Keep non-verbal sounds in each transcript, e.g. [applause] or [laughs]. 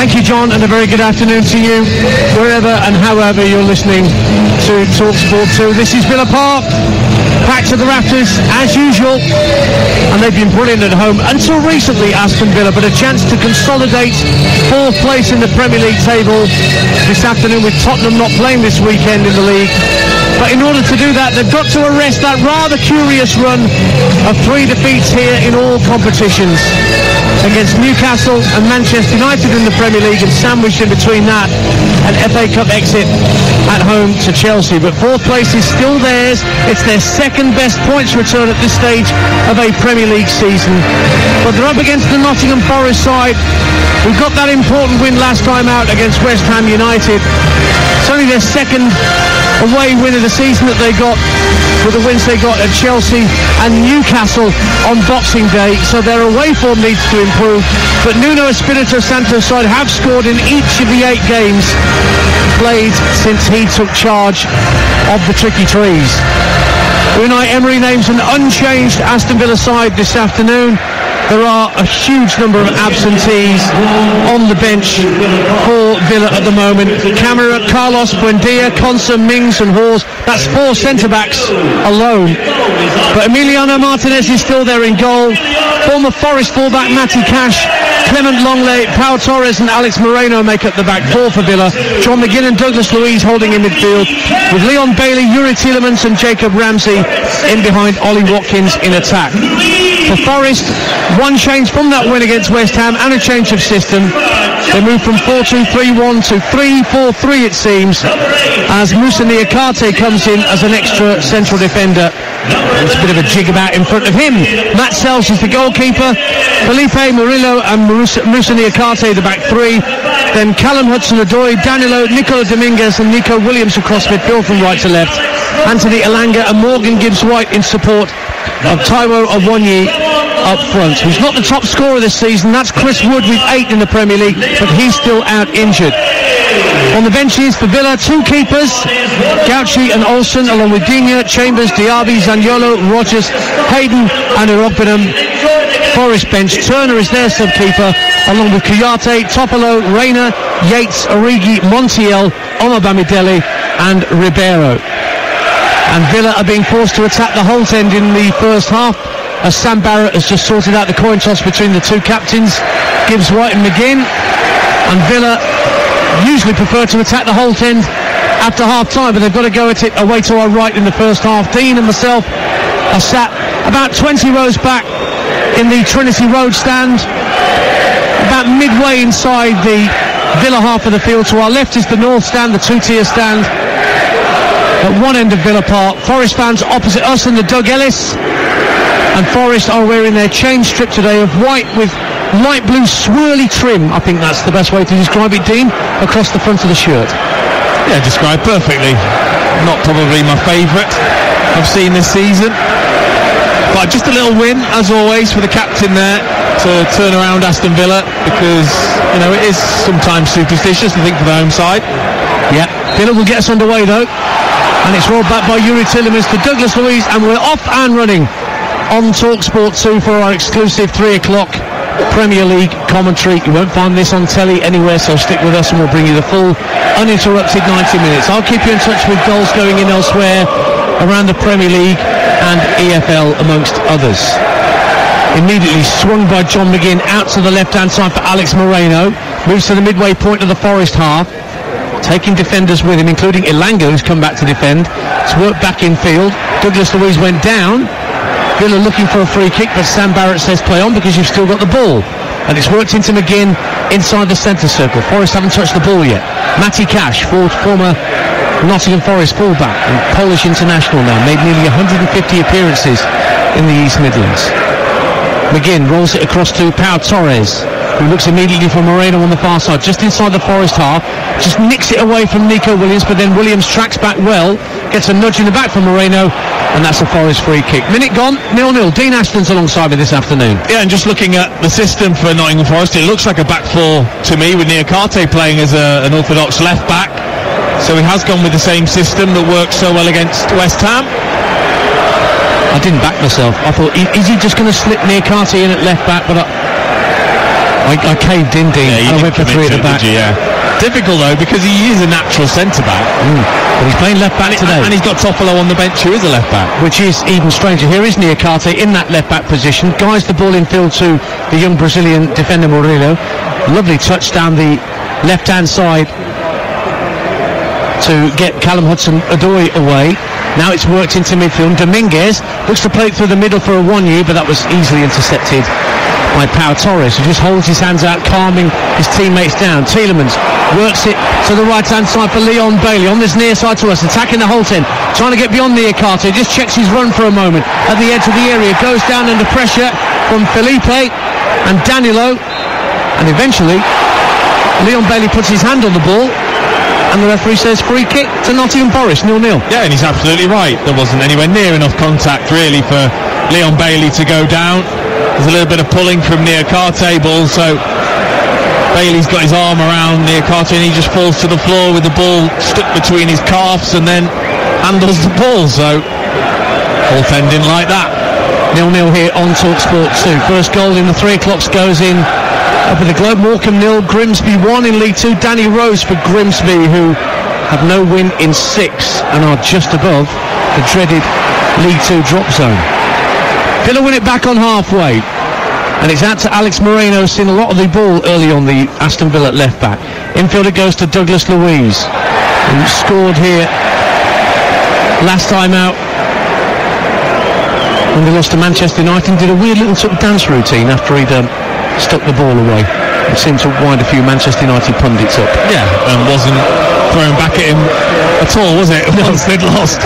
Thank you, John, and a very good afternoon to you, wherever and however you're listening to TalkSport 2. This is Villa Park, back to the rafters, as usual, and they've been brilliant at home until recently, Aston Villa, but a chance to consolidate fourth place in the Premier League table this afternoon with Tottenham not playing this weekend in the league. But in order to do that, they've got to arrest that rather curious run of three defeats here in all competitions against Newcastle and Manchester United in the Premier League and sandwiched in between that and FA Cup exit at home to Chelsea. But fourth place is still theirs. It's their second best points return at this stage of a Premier League season. But they're up against the Nottingham Forest side who got that important win last time out against West Ham United. It's only their second away win of the season that they got with the wins they got at Chelsea and Newcastle on Boxing Day. So their away form needs to improve. But Nuno Espirito Santo's side have scored in each of the eight games played since he took charge of the Tricky Trees. Unai Emery names an unchanged Aston Villa side this afternoon. There are a huge number of absentees on the bench for Villa at the moment. Kamara, Carlos, Buendia, Konsa, Mings and Hause. That's four centre-backs alone. But Emiliano Martinez is still there in goal. Former Forest fullback Matty Cash Clement Lenglet, Pau Torres and Alex Moreno make up the back four for Villa. John McGinn and Douglas Luiz holding in midfield with Leon Bailey, Youri Tielemans and Jacob Ramsey in behind Ollie Watkins in attack. For Forest, one change from that win against West Ham and a change of system. They move from 4-2-3-1 to 3-4-3 it seems as Moussa Niakate comes in as an extra central defender. There's a bit of a jig about in front of him. Matt Sels is the goalkeeper. Felipe Murillo and Moussa Niakate the back three. Then Callum Hudson-Odoi, Danilo, Nicola Dominguez and Nico Williams across midfield from right to left. Anthony Elanga and Morgan Gibbs-White in support of Taiwo Awoniyi up front. Who's not the top scorer this season. That's Chris Wood with eight in the Premier League, but he's still out injured. On the benches for Villa, two keepers, Gauci and Olsen, along with Digne, Chambers, Diaby, Zaniolo, Rogers, Hayden and Iroegbunam. Forest bench, Turner is their sub-keeper, along with Kouyaté, Toffolo, Reyna, Yates, Origi, Montiel, Omobamidele and Ribeiro. And Villa are being forced to attack the Holte end in the first half as Sam Barrott has just sorted out the coin toss between the two captains, Gibbs White and McGinn. And Villa usually prefer to attack the Holte end after half time, but they've got to go at it away to our right in the first half. Dean and myself are sat about 20 rows back in the Trinity Road stand, about midway inside the Villa half of the field. To our left is the North stand, the two-tier stand. At one end of Villa Park, Forest fans opposite us and the Doug Ellis. And Forest are wearing their chain strip today of white with light blue swirly trim. I think that's the best way to describe it, Dean, across the front of the shirt. Yeah, described perfectly. Not probably my favourite I've seen this season. But just a little win, as always, for the captain there to turn around Aston Villa because, you know, it is sometimes superstitious, I think, for the home side. Yeah, Villa will get us underway, though. And it's rolled back by Youri Tielemans to Douglas Luiz, and we're off and running on TalkSport 2 for our exclusive 3 o'clock Premier League commentary. You won't find this on telly anywhere, so stick with us and we'll bring you the full, uninterrupted 90 minutes. I'll keep you in touch with goals going in elsewhere around the Premier League and EFL, amongst others. Immediately swung by John McGinn out to the left-hand side for Alex Moreno. Moves to the midway point of the Forest half. Taking defenders with him, including Elanga, who's come back to defend. It's worked back in field. Douglas Luiz went down. Villa looking for a free kick, but Sam Barrott says play on because you've still got the ball. And it's worked into McGinn inside the centre circle. Forest haven't touched the ball yet. Matty Cash, former Nottingham Forest fullback and Polish international now, made nearly 150 appearances in the East Midlands. McGinn rolls it across to Pau Torres, who looks immediately for Moreno on the far side, just inside the Forest half, just nicks it away from Nico Williams, but then Williams tracks back well, gets a nudge in the back from Moreno, and that's a Forest free kick. Minute gone, nil-nil. Dean Ashton's alongside me this afternoon. Yeah, and just looking at the system for Nottingham Forest, it looks like a back four to me, with Niakate playing as a, an orthodox left back. So he has gone with the same system that worked so well against West Ham. I didn't back myself. I thought, is he just going to slip Niakate in at left back? But I, I I, caved in, Dean. Yeah, I went for three at the back. you? Yeah. Difficult though because he is a natural centre back, mm. But he's playing left back and, today. and he's got Toffolo on the bench who is a left back. which is even stranger. Here is Niakate in that left back position, guides the ball in field to the young Brazilian defender Murillo. Lovely touch down the left hand side to get Callum Hudson Odoi away. Now it's worked into midfield. Dominguez looks to play it through the middle for Awoniyi, but that was easily intercepted by Pau Torres, who just holds his hands out, calming his teammates down. Tielemans works it to the right hand side for Leon Bailey on this near side to us, attacking the Holte End, trying to get beyond the Niakate. Just checks his run for a moment at the edge of the area, goes down under pressure from Felipe and Danilo, and eventually Leon Bailey puts his hand on the ball. And the referee says free kick to Nottingham Forest, nil-nil. Yeah, and he's absolutely right. There wasn't anywhere near enough contact really for Leon Bailey to go down. There's a little bit of pulling from Niakate, but so Bailey's got his arm around Niakate and he just falls to the floor with the ball stuck between his calves and then handles the ball. So Paul Ten didn't like that. Nil-nil here on Talksport 2. First goal in the three o'clocks goes in up at the Globe. Morecambe nil, Grimsby 1 in League 2. Danny Rose for Grimsby, who have no win in six and are just above the dreaded League 2 drop zone. Villa win it back on halfway. And it's out to Alex Moreno, seen a lot of the ball early on the Aston Villa left back. Infield it goes to Douglas Luiz, who scored here last time out when they lost to Manchester United and did a weird little sort of dance routine after he'd um, stuck the ball away. It seemed to wind a few Manchester United pundits up. Yeah, and wasn't thrown back at him at all, was it? [laughs] Once they'd lost.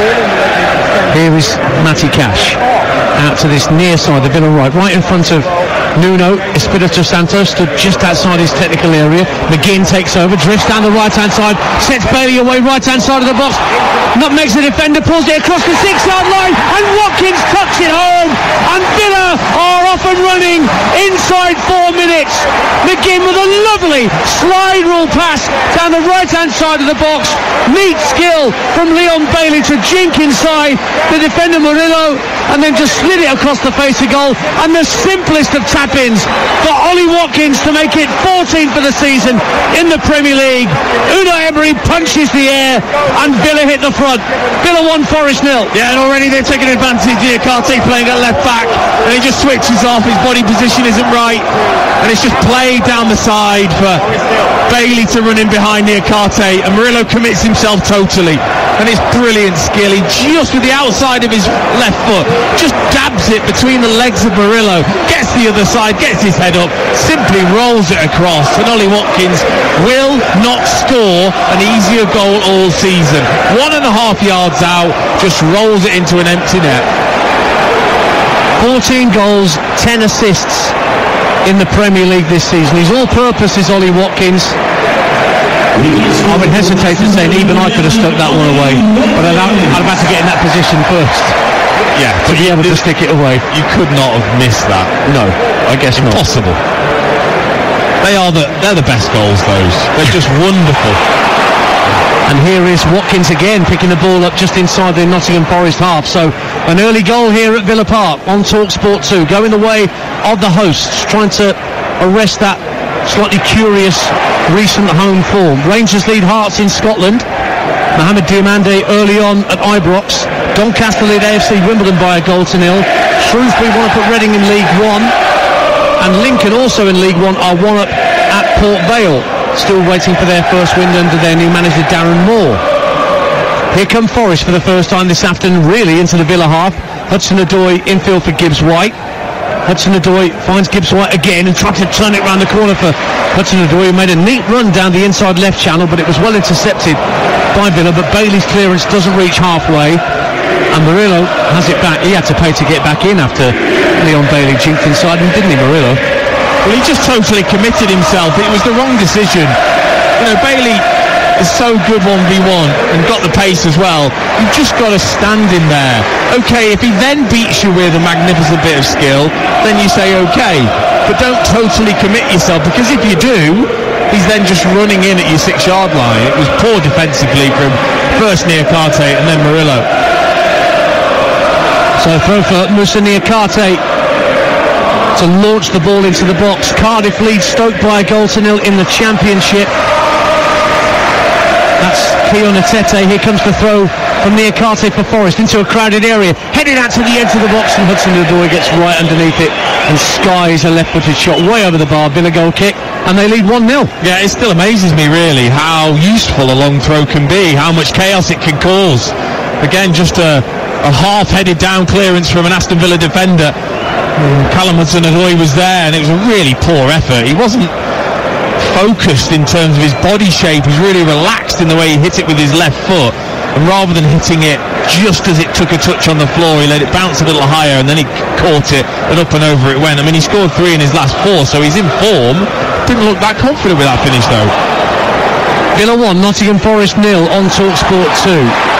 Here is Matty Cash out to this near side, the Villa right, right in front of Nuno Espirito Santo, stood just outside his technical area. McGinn takes over, drifts down the right hand side, sets Bailey away, right hand side of the box. Not makes the defender, pulls it across the six yard line, and Watkins tucks it home. And Villa are off and running inside four minutes. McGinn with a lovely slide rule pass down the right hand side of the box. Neat skill from Leon Bailey to jink inside the defender Murillo and then just slid it across the face of goal. And the simplest of tap ins for Ollie Watkins to make it 14 for the season in the Premier League. Unai Emery punches the air and Villa hit the front. Villa 1 Forest nil. Yeah, and already they're taking advantage. Niakate playing at left back, and he just switches off. His body position isn't right, and it's just played down the side for Bailey to run in behind Niakate, and Murillo commits himself totally. And it's brilliant skill. He just with the outside of his left foot, just dabs it between the legs of Murillo, gets the other side, gets his head up, simply rolls it across. And Ollie Watkins will not score an easier goal all season. One and a half yards out, just rolls it into an empty net. 14 goals, 10 assists in the Premier League this season. He's all purpose is Ollie Watkins. I would hesitate to say even I could have stuck that one away, but I'd, have- I'd have had to get in that position first Yeah, to be able to stick it away. you could not have missed that. No, I guess not. Possible. They are the they're the best goals. Those they're just wonderful. And here is Watkins again picking the ball up just inside the Nottingham Forest half. So an early goal here at Villa Park on Talk Sport 2, going the way of the hosts, trying to arrest that slightly curious recent home form. Rangers lead Hearts in Scotland. Mohamed Diomande early on at Ibrox. Doncaster lead AFC Wimbledon by a goal to nil. Shrewsbury want to put Reading in League One. And Lincoln also in League One are one up at Port Vale. Still waiting for their first win under their new manager Darren Moore. Here come Forest for the first time this afternoon, really into the Villa half. Hudson Odoi infield for Gibbs White. Hudson Odoi finds Gibbs White again and tries to turn it round the corner for Hudson Odoi, who made a neat run down the inside left channel, but it was well intercepted by Villa. But Bailey's clearance doesn't reach halfway, and Murillo has it back. He had to pay to get back in after Leon Bailey jinked inside him, didn't he, Murillo? Well, he just totally committed himself. It was the wrong decision. You know, Bailey is so good 1v1 and got the pace as well. You've just got to stand in there. Okay, if he then beats you with a magnificent bit of skill, then you say okay. But don't totally commit yourself because if you do, he's then just running in at your six yard line. It was poor defensively from first Niakate and then Murillo. So throw for Musa Niakate. to launch the ball into the box. Cardiff lead Stoke by a goal to nil in the Championship. That's Kion Etete. Here comes the throw from Niakate for Forest into a crowded area. Headed out to the edge of the box and Hudson Odoi gets right underneath it and skies a left-footed shot way over the bar. Villa goal kick and they lead 1-0. Yeah, it still amazes me really how useful a long throw can be, how much chaos it can cause. Again, just a, a half-headed down clearance from an Aston Villa defender. Mm, Callum Hudson-Odoi was there and it was a really poor effort. He wasn't focused in terms of his body shape. He's really relaxed in the way he hit it with his left foot. And rather than hitting it just as it took a touch on the floor, he let it bounce a little higher and then he caught it and up and over it went. I mean, he scored three in his last four, so he's in form. Didn't look that confident with that finish though. Villa 1, Nottingham Forest nil on Talksport 2.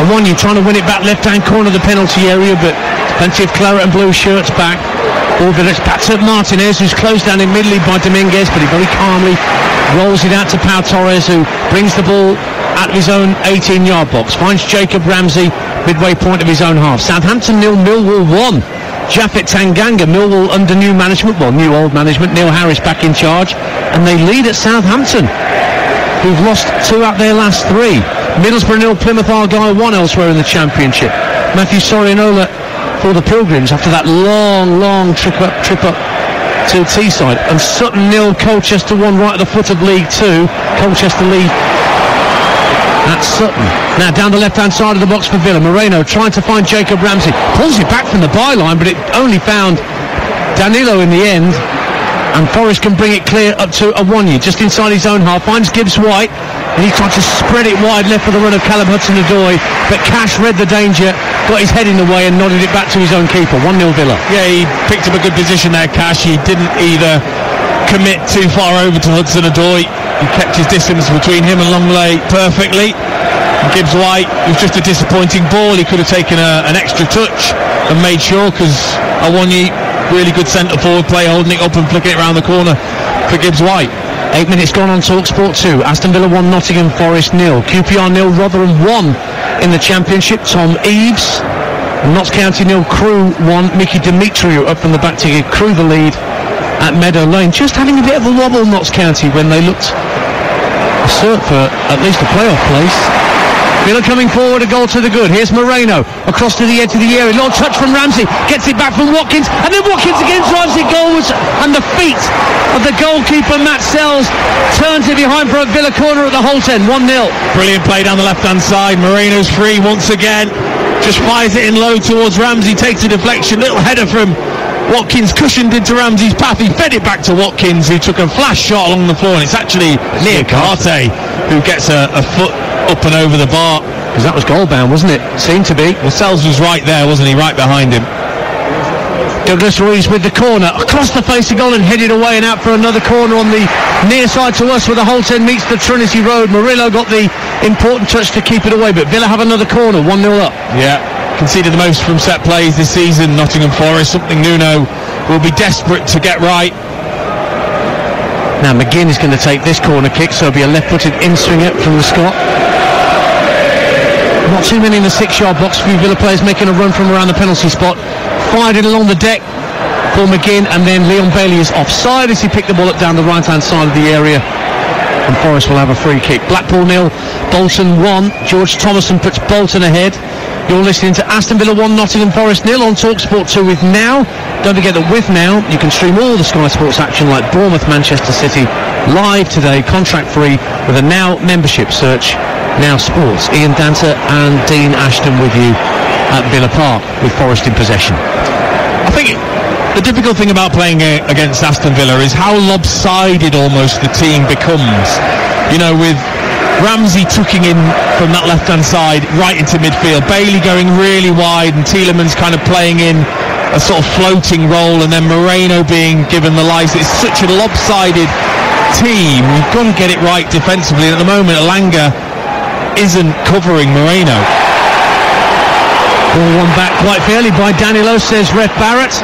And one, you're trying to win it back left-hand corner of the penalty area, but plenty of claret and blue shirts back. Ball it's back to Martinez, who's closed down immediately by Dominguez, but he very calmly rolls it out to Pau Torres, who brings the ball at his own 18-yard box. Finds Jacob Ramsey midway point of his own half. Southampton nil, Millwall one. Japhet Tanganga, Millwall under new management, well, new old management. Neil Harris back in charge, and they lead at Southampton, who've lost two out their last three. Middlesbrough nil, Plymouth Argyle one elsewhere in the Championship. Matthew Sorinola for the Pilgrims after that long, long trip up, trip up to Teesside. And Sutton nil, Colchester one right at the foot of League Two. Colchester lead at Sutton. Now down the left-hand side of the box for Villa. Moreno trying to find Jacob Ramsey. Pulls it back from the byline, but it only found Danilo in the end. And Forest can bring it clear up to Awoniyi, just inside his own half. Finds Gibbs White, and he tried to spread it wide left for the run of Callum Hudson-Odoi. But Cash read the danger, got his head in the way, and nodded it back to his own keeper. 1 0 Villa. Yeah, he picked up a good position there, Cash. He didn't either commit too far over to Hudson-Odoi. He kept his distance between him and Lenglet perfectly. Gibbs White was just a disappointing ball. He could have taken a, an extra touch and made sure because Awoniyi really good centre forward play, holding it up and flicking it around the corner for Gibbs White. Eight minutes gone on Talk Sport 2. Aston Villa 1, Nottingham Forest nil. QPR nil, Rotherham 1 in the Championship. Tom Eaves. Notts County nil, Crewe 1. Mickey Demetriou up from the back to give Crewe the lead at Meadow Lane. Just having a bit of a wobble, Notts County, when they looked cert for at least a playoff place. Villa coming forward, a goal to the good. Here's Moreno across to the edge of the area. Long touch from Ramsey. Gets it back from Watkins. And then Watkins again drives it goals. And the feet of the goalkeeper, Matt Sels, turns it behind for a Villa corner at the Holte End. 1 0. Brilliant play down the left hand side. Moreno's free once again. Just fires it in low towards Ramsey. Takes a deflection. Little header from Watkins cushioned into Ramsey's path. He fed it back to Watkins, who took a flash shot along the floor. And it's actually Niakate who gets a, a foot up and over the bar. Because that was goal bound, wasn't it? Seemed to be. Well, Sels was right there, wasn't he? Right behind him. Douglas Luiz with the corner across the face of goal and headed away and out for another corner on the near side to us where the Holte End meets the Trinity Road. Murillo got the important touch to keep it away, but Villa have another corner, 1 0 up. Yeah, conceded the most from set plays this season. Nottingham Forest, something Nuno will be desperate to get right. Now McGinn is going to take this corner kick, so it'll be a left-footed in-swinger from the Scot. Not too many in the six-yard box. Few Villa players making a run from around the penalty spot. Fired it along the deck for McGinn, and then Leon Bailey is offside as he picked the ball up down the right-hand side of the area. And Forest will have a free kick. Blackpool nil, Bolton one. George Thomason puts Bolton ahead. You're listening to Aston Villa 1, Nottingham Forest nil on Talksport 2 with Now. Don't forget that with Now, you can stream all the Sky Sports action like Bournemouth, Manchester City live today, contract free, with a Now membership search. Now Sports. Ian Danter and Dean Ashton with you at Villa Park with Forest in possession. I think the difficult thing about playing against Aston Villa is how lopsided almost the team becomes. You know, with Ramsey tucking in from that left-hand side right into midfield, Bailey going really wide, and Tielemans kind of playing in a sort of floating role, and then Moreno being given the license. It's such a lopsided team. You've got to get it right defensively. At the moment, Elanga isn't covering Moreno. Ball one back quite fairly by Danilo, says Ref Barrott.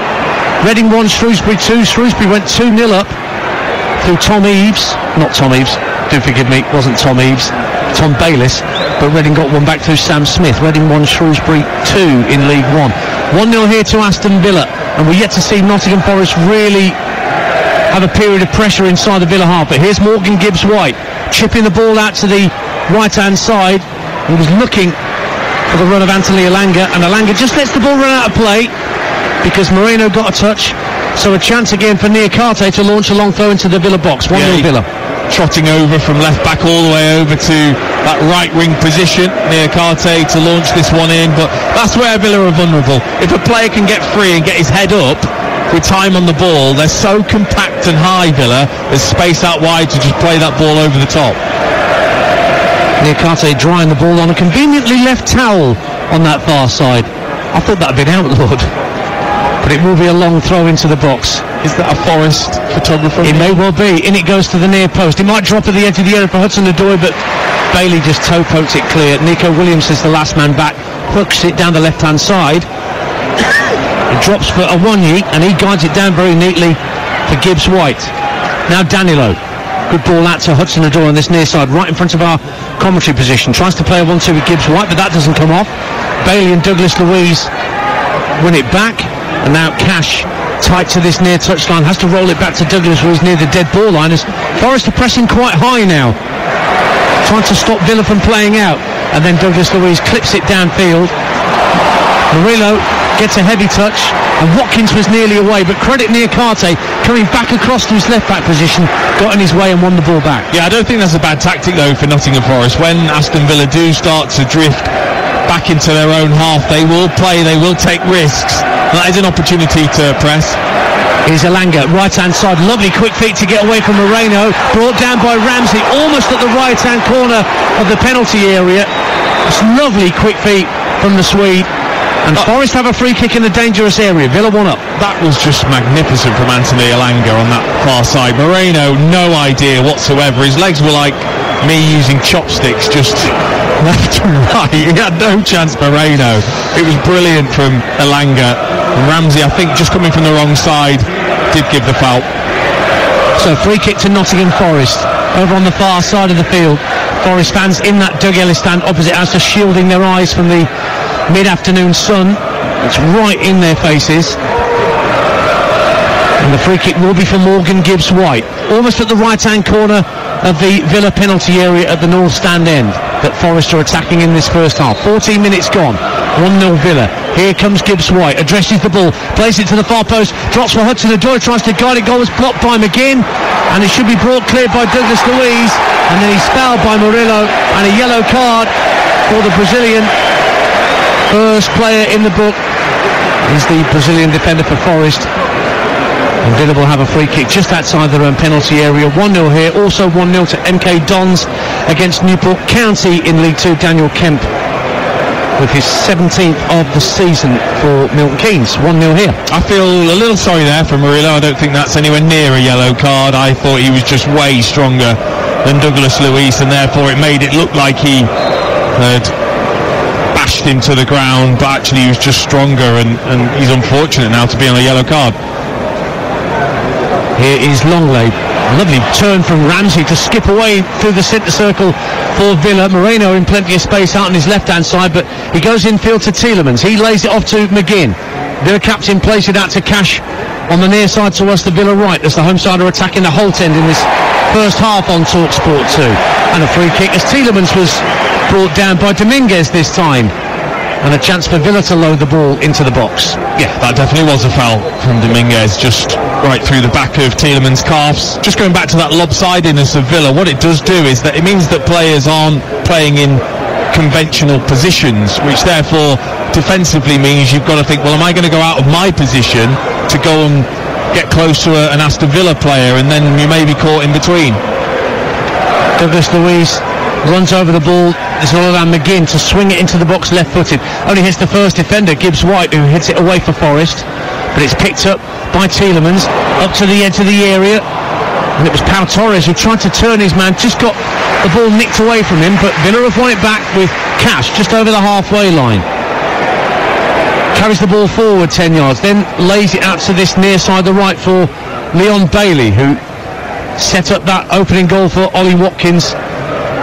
Reading 1, Shrewsbury 2. Shrewsbury went 2 0 up through Tom Eaves. Not Tom Eaves, do forgive me, wasn't Tom Eaves, Tom Bayliss. But Reading got one back through Sam Smith. Reading 1, Shrewsbury 2 in League 1. 1 0 here to Aston Villa. and we're yet to see Nottingham Forest really have a period of pressure inside the Villa half. But here's Morgan Gibbs White chipping the ball out to the right hand side. He was looking for the run of Anthony Elanga, and Elanga just lets the ball run out of play because Moreno got a touch. So a chance again for Niakate to launch a long throw into the Villa box. 1 Yeah, 0 he- Villa. trotting over from left back all the way over to that right wing position Niakate to launch this one in. But that's where Villa are vulnerable. If a player can get free and get his head up with time on the ball, they're so compact and high, Villa. There's space out wide to just play that ball over the top. Niakate drying the ball on a conveniently left towel on that far side. I thought that had been outlawed. But it will be a long throw into the box. Is that a Forest photographer? It may well be. In it goes to the near post. It might drop at the edge of the area for Hudson Odoi, but Bailey just toe pokes it clear. Nico Williams is the last man back, hooks it down the left hand side. it drops for Awoniyi, and he guides it down very neatly for Gibbs White. Now Danilo. Good ball out to Hudson Odoi on this near side, right in front of our commentary position. Tries to play a 1-2 with Gibbs White, but that doesn't come off. Bailey and Douglas Luiz win it back, and now Cash tight to this near touchline has to roll it back to Douglas who is near the dead ball line as Forest are pressing quite high now trying to stop Villa from playing out and then Douglas Luiz clips it downfield Murillo gets a heavy touch and Watkins was nearly away but credit Niakate coming back across to his left back position got in his way and won the ball back Yeah, I don't think that's a bad tactic though for Nottingham Forest. When Aston Villa do start to drift back into their own half, they will play, they will take risks. That is an opportunity to press. Here's Elanga, right hand side, lovely quick feet to get away from Moreno, brought down by Ramsey, almost at the right hand corner of the penalty area. It's lovely quick feet from the Swede. And Forest have a free kick in the dangerous area. Villa one up. That was just magnificent from Anthony Elanga on that far side. Moreno, no idea whatsoever. His legs were like me using chopsticks just [laughs] left and right. He had no chance, Moreno. It was brilliant from Elanga. And Ramsey, I think, just coming from the wrong side, did give the foul. So free kick to Nottingham Forest over on the far side of the field. Forest fans in that Doug Ellis stand opposite us, just shielding their eyes from the mid-afternoon sun. It's right in their faces. And the free kick will be for Morgan Gibbs White, almost at the right-hand corner of the Villa penalty area at the north stand end that Forest are attacking in this first half. 14 minutes gone. 1-0 Villa. Here comes Gibbs White, addresses the ball, plays it to the far post, drops for Hudson Odoi, tries to guide it, goal was blocked by McGinn, and it should be brought clear by Douglas Luiz, and then he's fouled by Murillo, and a yellow card for the Brazilian. First player in the book is the Brazilian defender for Forest. And Villa will have a free kick just outside their own um, penalty area. 1-0 here. Also 1-0 to MK Dons against Newport County in League 2. Daniel Kemp with his 17th of the season for Milton Keynes. 1-0 here. I feel a little sorry there for Murillo. I don't think that's anywhere near a yellow card. I thought he was just way stronger than Douglas Luiz, and therefore it made it look like he had him to the ground, but actually he was just stronger, and, and he's unfortunate now to be on a yellow card. Here is Lenglet. Lovely turn from Ramsey to skip away through the centre circle for Villa. Moreno in plenty of space out on his left hand side, but he goes infield to Tielemans. He lays it off to McGinn. Villa captain plays it out to Cash on the near side towards the Villa right, as the home side are attacking the Holte end in this first half on Talk Sport 2. And a free kick as Tielemans was brought down by Dominguez this time. And a chance for Villa to load the ball into the box. Yeah, that definitely was a foul from Dominguez, just right through the back of Tielemans' calves. Just going back to that lopsidedness of Villa, what it does do is that it means that players aren't playing in conventional positions, which therefore defensively means you've got to think, well, am I going to go out of my position to go and get close to an Aston Villa player, and then you may be caught in between. Douglas Luiz runs over the ball. It's Roland McGinn to swing it into the box left-footed. Only hits the first defender, Gibbs White, who hits it away for Forest. But it's picked up by Tielemans up to the edge of the area. And it was Pau Torres who tried to turn his man, just got the ball nicked away from him. But Villa have won it back with Cash just over the halfway line. Carries the ball forward 10 yards, then lays it out to this near side, the right for Leon Bailey, who set up that opening goal for Ollie Watkins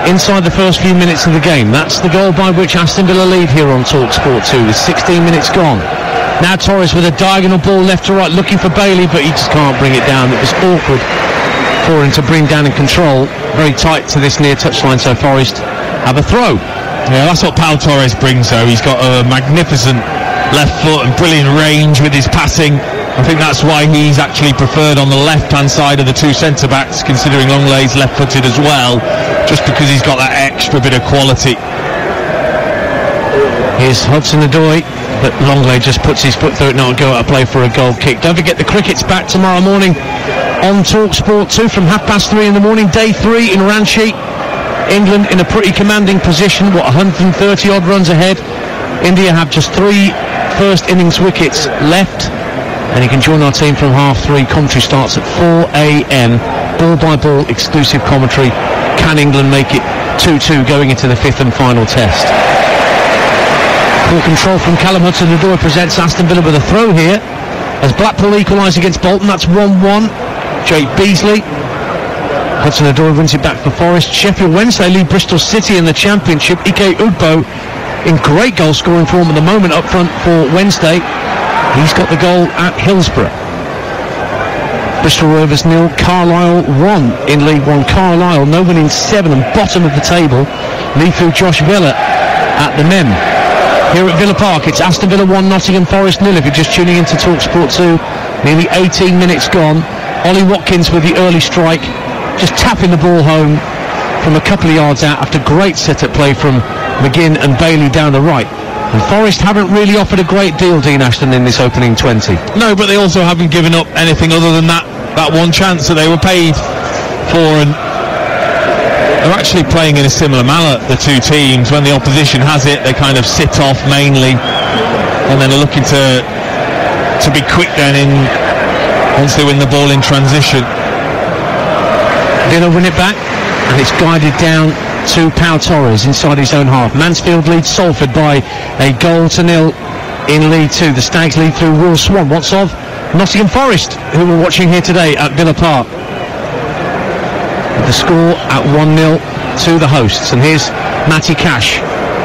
inside the first few minutes of the game. That's the goal by which Aston Villa lead here on Talk Sport 2 with 16 minutes gone. Now Torres with a diagonal ball left to right, looking for Bailey, but he just can't bring it down. It was awkward for him to bring down and control. Very tight to this near touchline, so Forest have a throw. Yeah, that's what Pau Torres brings, though. He's got a magnificent left foot and brilliant range with his passing. I think that's why he's actually preferred on the left-hand side of the two centre backs, considering Lenglet's left-footed as well, just because he's got that extra bit of quality. Here's Hudson Odoi, but Lenglet just puts his foot through it, not go out of play for a goal kick. Don't forget the cricket's back tomorrow morning on Talk Sport 2 from half past three in the morning, day three in Ranchi. England in a pretty commanding position, what 130 odd runs ahead. India have just three first innings wickets left, and you can join our team from half three. Commentary starts at 4 a.m. Ball by ball exclusive commentary. Can England make it 2-2 going into the fifth and final test? Full control from Callum Hudson-Odoi presents Aston Villa with a throw here. As Blackpool equalise against Bolton, that's 1-1. Jake Beesley. Hudson-Odoi wins it back for Forest. Sheffield Wednesday lead Bristol City in the Championship. Ike Ugbo in great goal scoring form at the moment up front for Wednesday. He's got the goal at Hillsborough. Bristol Rovers nil, Carlisle one in League One. Carlisle no winning seven and bottom of the table. Through Josh Villa at the Mem. Here at Villa Park, it's Aston Villa 1, Nottingham Forest nil. If you're just tuning in into Talksport 2, nearly 18 minutes gone. Ollie Watkins with the early strike, just tapping the ball home from a couple of yards out after great set-up play from McGinn and Bailey down the right. And Forest haven't really offered a great deal, Dean Ashton, in this opening 20. No, but they also haven't given up anything other than that, that one chance that they were paid for. And they're actually playing in a similar manner, the two teams. When the opposition has it, they kind of sit off mainly, and then are looking to to be quick then in once they win the ball in transition. Villa win it back, and it's guided down to Pau Torres inside his own half. Mansfield leads Salford by a goal to nil in League Two. The Stags lead through Will Swan. What's of Nottingham Forest, who we're watching here today at Villa Park. The score at 1-0 to the hosts. And here's Matty Cash.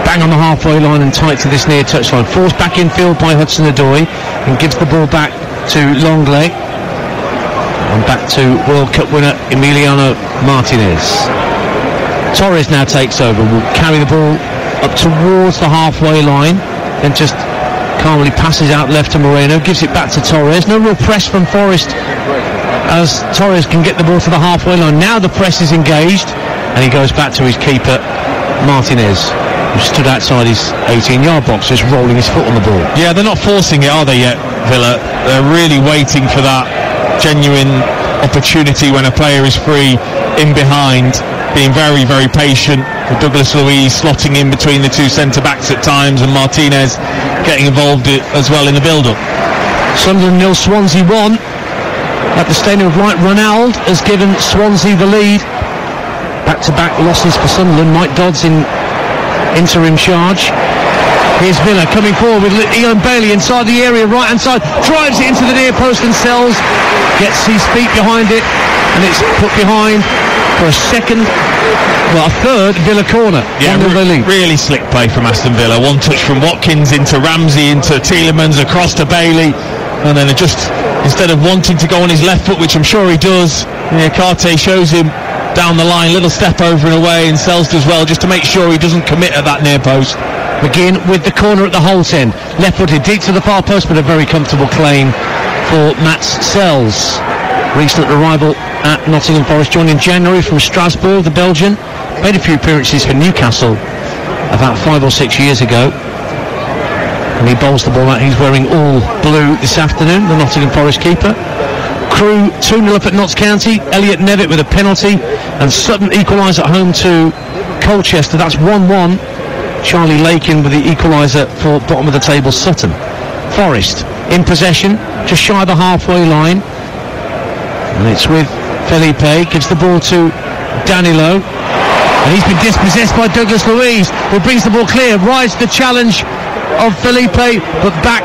Bang on the halfway line and tight to this near touchline. Forced back in field by Hudson Odoi and gives the ball back to Lenglet. And back to World Cup winner Emiliano Martinez. Torres now takes over, will carry the ball up towards the halfway line, then just calmly passes out left to Moreno, gives it back to Torres. No real press from Forest as Torres can get the ball to the halfway line. Now the press is engaged, and he goes back to his keeper, Martinez, who stood outside his 18-yard box, just rolling his foot on the ball. Yeah, they're not forcing it, are they yet, Villa? They're really waiting for that genuine opportunity when a player is free in behind being very, very patient with Douglas Luiz slotting in between the two centre backs at times and Martinez getting involved as well in the build-up. Sunderland nil, Swansea one. At the Stadium of Light, Ronald has given Swansea the lead. Back-to-back losses for Sunderland. Mike Dodds in interim charge. Here's Villa coming forward with Leon Bailey inside the area, right hand side, drives it into the near post and Sels, gets his feet behind it, and it's put behind for a second, well, a third Villa corner. Yeah, re- really slick play from Aston Villa. One touch from Watkins into Ramsey, into Tielemans, across to Bailey, and then it just instead of wanting to go on his left foot, which I'm sure he does, yeah, Karte shows him down the line, little step over and away, and Sels does well just to make sure he doesn't commit at that near post. McGinn with the corner at the Holte end. Left footed deep to the far post, but a very comfortable claim for Mats Sels. Recent arrival at Nottingham Forest, joined in January from Strasbourg, the Belgian. Made a few appearances for Newcastle about five or six years ago. And he bowls the ball out. He's wearing all blue this afternoon, the Nottingham Forest keeper. Crewe 2 0 up at Notts County. Elliot Nevitt with a penalty. And Sutton equalise at home to Colchester. That's 1 1. Charlie Lakin with the equaliser for bottom of the table Sutton. Forest in possession, just shy of the halfway line. And it's with Felipe, gives the ball to Danilo. And he's been dispossessed by Douglas Luiz, who brings the ball clear, rides the challenge of Felipe, but back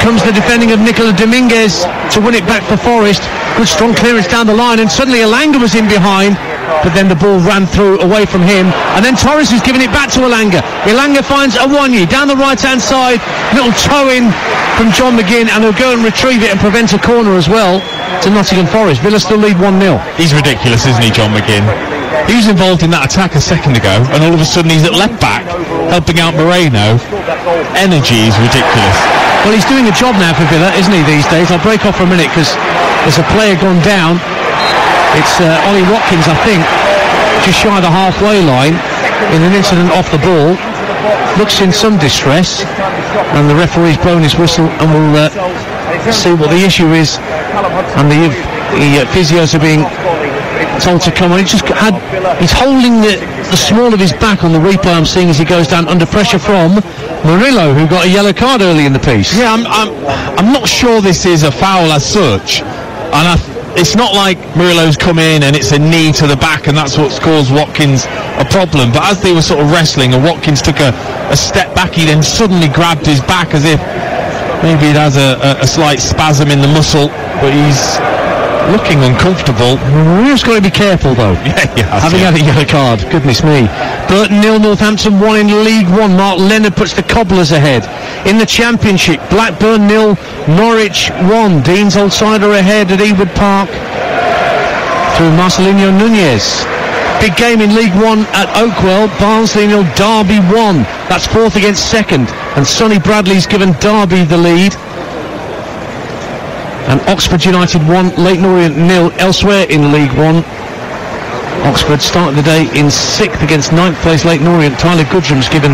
comes the defending of Nicola Dominguez to win it back for Forest. Good strong clearance down the line, and suddenly Elanga was in behind, but then the ball ran through away from him, and then Torres is giving it back to Elanga. Elanga finds Awoniyi down the right hand side, little toe in from John McGinn, and he'll go and retrieve it and prevent a corner as well to Nottingham Forest. Villa still lead 1 0. He's ridiculous, isn't he, John McGinn? He was involved in that attack a second ago, and all of a sudden he's at left back, helping out Moreno. Energy is ridiculous. Well, he's doing a job now for Villa, isn't he, these days? I'll break off for a minute because there's a player gone down. It's uh, Ollie Watkins, I think, just shy of the halfway line in an incident off the ball. Looks in some distress, and the referee's blown his whistle, and we'll uh, see what the issue is. And the, the uh, physios are being told to come on. He just had, he's holding the, the small of his back on the replay I'm seeing as he goes down under pressure from Murillo, who got a yellow card early in the piece. Yeah, I'm, I'm, I'm not sure this is a foul as such, and I, it's not like Murillo's come in and it's a knee to the back and that's what's caused Watkins a problem. But as they were sort of wrestling and Watkins took a, a step back, he then suddenly grabbed his back as if maybe it has a, a, a slight spasm in the muscle, but he's looking uncomfortable. We've just got to be careful though. [laughs] Yeah, yeah. Having had a yellow card, goodness me. Burton nil, Northampton one in League One. Marc Leonard puts the Cobblers ahead. In the Championship, Blackburn nil, Norwich one. Dean's Old Cider ahead at Ewood Park through Marcelino Nunez. Big game in League One at Oakwell. Barnsley nil, Derby one. That's fourth against second. And Sonny Bradley's given Derby the lead. And Oxford United 1, Leyton Orient nil elsewhere in League 1. Oxford started the day in sixth against ninth place Leyton Orient. Tyler Goodrham's given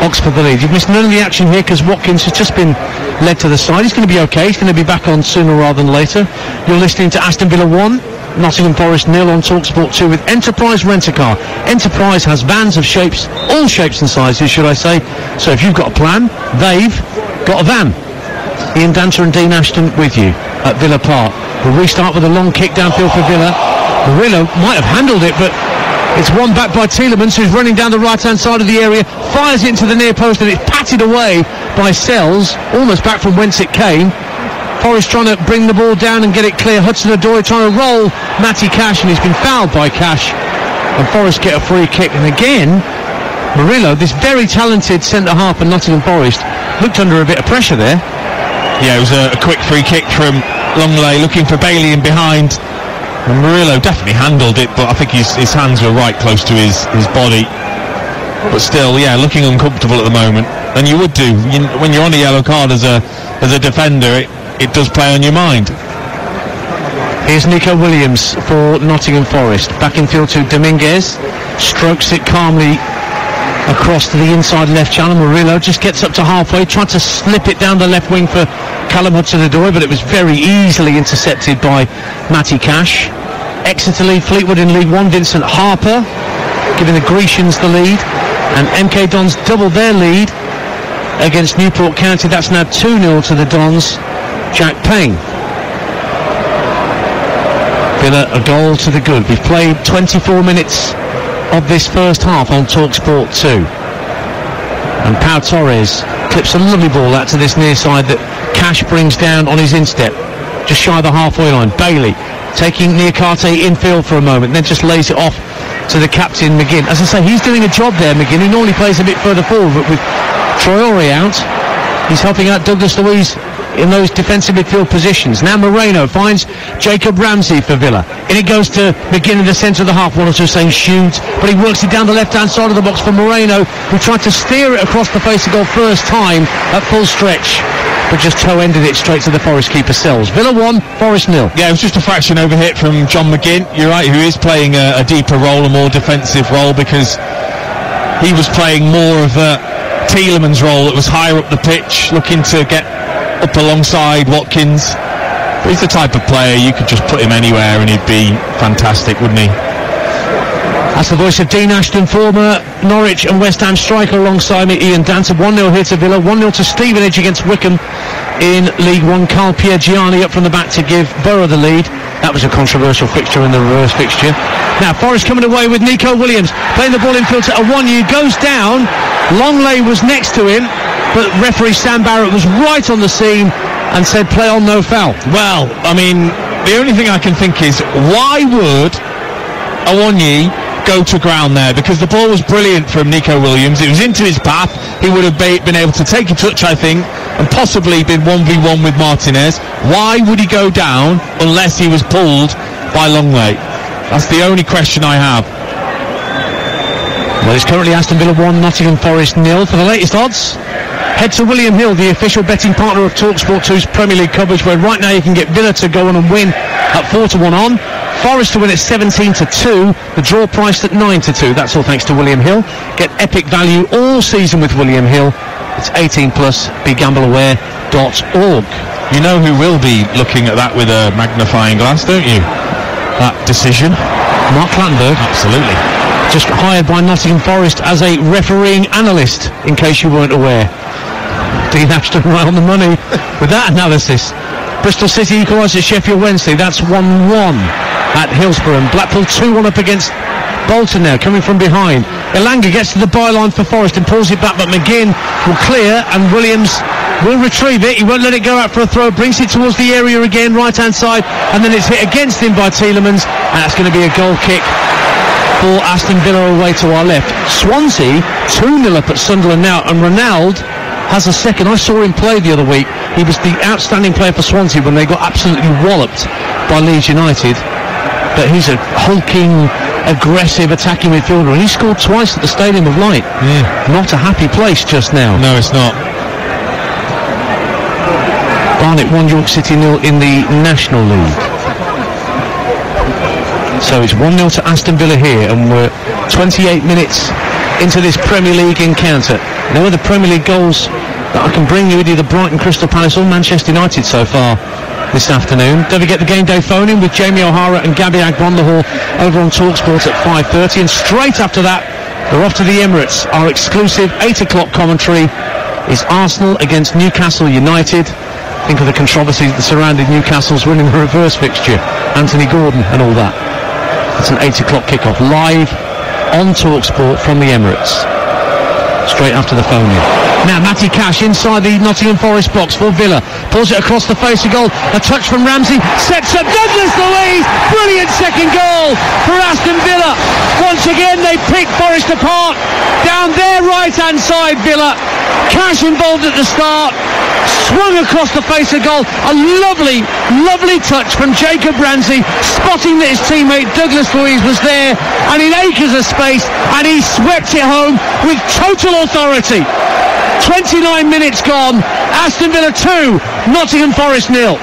Oxford the lead. You've missed none of the action here because Watkins has just been led to the side. He's going to be okay. He's going to be back on sooner rather than later. You're listening to Aston Villa 1, Nottingham Forest nil on Talksport 2 with Enterprise Rent-A-Car. Enterprise has vans of shapes, all shapes and sizes, should I say. So if you've got a plan, they've got a van. Ian Danter and Dean Ashton with you at Villa Park. We'll restart with a long kick downfield for Villa. Murillo might have handled it, but it's one back by Tielemans, who's running down the right-hand side of the area, fires into the near post, and it's patted away by Sels, almost back from whence it came. Forest trying to bring the ball down and get it clear. Hudson Odoi trying to roll Matty Cash, and he's been fouled by Cash. And Forest get a free kick. And again, Murillo, this very talented centre half in Nottingham Forest, looked under a bit of pressure there. Yeah, it was a, a quick free kick from Lenglet looking for Bailey in behind. And Murillo definitely handled it, but I think his, his hands were right close to his, his body. But still, yeah, looking uncomfortable at the moment. And you would do you, when you're on a yellow card as a as a defender. It, it does play on your mind. Here's Nico Williams for Nottingham Forest. Back in field to Dominguez. Strokes it calmly across to the inside left channel. Murillo just gets up to halfway, tried to slip it down the left wing for Callum Hudson-Odoi, but it was very easily intercepted by Matty Cash. Exeter lead Fleetwood in League One. Vincent Harper giving the Grecians the lead, and MK Dons double their lead against Newport County. That's now 2-0 to the Dons. Jack Payne. Villa a goal to the good. We've played 24 minutes of this first half on Talksport 2. And Pau Torres clips a lovely ball out to this near side that Cash brings down on his instep. Just shy of the halfway line. Bailey taking Niakate infield for a moment, then just lays it off to the captain McGinn. As I say, he's doing a job there, McGinn. He normally plays a bit further forward, but with Traore out, he's helping out Douglas Luiz in those defensive midfield positions. Now Moreno finds Jacob Ramsey for Villa. And it goes to McGinn in the centre of the half. One or two saying shoot, but he works it down the left-hand side of the box for Moreno, who tried to steer it across the face of goal first time at full stretch. But just toe-ended it straight to the Forest keeper Sels. Villa 1, Forest nil. Yeah, it was just a fraction over hit from John McGinn. You're right, who is playing a, a deeper role, a more defensive role, because he was playing more of a Tielemans role that was higher up the pitch, looking to get up alongside Watkins. But he's the type of player you could just put him anywhere and he'd be fantastic, wouldn't he? That's the voice of Dean Ashton, former Norwich and West Ham striker alongside me, Ian Danter. 1-0 here to Villa, 1-0 to Stevenage against Wycombe in League One. Carl Piergianni up from the back to give Borough the lead. That was a controversial fixture in the reverse fixture. Now Forest coming away with Nico Williams playing the ball in field to Awoniyi, goes down. Lenglet was next to him, but referee Sam Barrott was right on the scene and said play on no foul. Well, I mean, the only thing I can think is why would Awoniyi go to ground there? Because the ball was brilliant from Nico Williams. It was into his path. He would have been able to take a touch, I think, and possibly been 1v1 with Martinez. Why would he go down unless he was pulled by Lenglet? That's the only question I have. Well, it's currently Aston Villa 1, Nottingham Forest nil. For the latest odds, head to William Hill, the official betting partner of TalkSport 2's Premier League coverage, where right now you can get Villa to go on and win at 4 to 1 on. Forest to win at 17 to 2. The draw priced at 9 to 2. That's all thanks to William Hill. Get epic value all season with William Hill. It's 18 plus. BeGambleAware.org. You know who will be looking at that with a magnifying glass, don't you? That decision. Mark Clattenburg. Absolutely. Just hired by Nottingham Forest as a refereeing analyst, in case you weren't aware. Dean Ashton right on the money with that analysis. Bristol City equalised at Sheffield Wednesday. That's 1-1 at Hillsborough. And Blackpool 2-1 up against Bolton now, coming from behind. Elanga gets to the byline for Forest and pulls it back, but McGinn will clear and Williams will retrieve it. He won't let it go out for a throw, brings it towards the area again, right-hand side, and then it's hit against him by Tielemans, and that's going to be a goal kick for Aston Villa away to our left. Swansea 2-0 up at Sunderland now, and Ronald has a second. I saw him play the other week. He was the outstanding player for Swansea when they got absolutely walloped by Leeds United. But he's a hulking, aggressive attacking midfielder, and he scored twice at the Stadium of Light. Yeah. Not a happy place just now. No, it's not. Barnet won York City nil in the National League. So it's 1 0 to Aston Villa here, and we're 28 minutes into this Premier League encounter. No other Premier League goals that I can bring you with either Brighton, Crystal Palace, or Manchester United so far this afternoon. Don't forget the game day phone in with Jamie O'Hara and Gabby Agbonlahor over on Talksport at 5.30. And straight after that, we're off to the Emirates. Our exclusive 8 o'clock commentary is Arsenal against Newcastle United. Think of the controversy that surrounded Newcastle's winning the reverse fixture. Anthony Gordon and all that. It's an 8 o'clock kickoff live on Talksport from the Emirates. Straight after the phone in. Now Matty Cash inside the Nottingham Forest box for Villa. Pulls it across the face of goal. A touch from Ramsey. Sets up Douglas Luiz. Brilliant second goal for Aston Villa. Once again they pick Forest apart. Down their right hand side Villa. Cash involved at the start. Swung across the face of goal. A lovely, lovely touch from Jacob Ramsey. Spotting that his teammate Douglas Luiz was there. And in acres of space. And he swept it home with total authority. 29 minutes gone. Aston Villa 2, Nottingham Forest nil.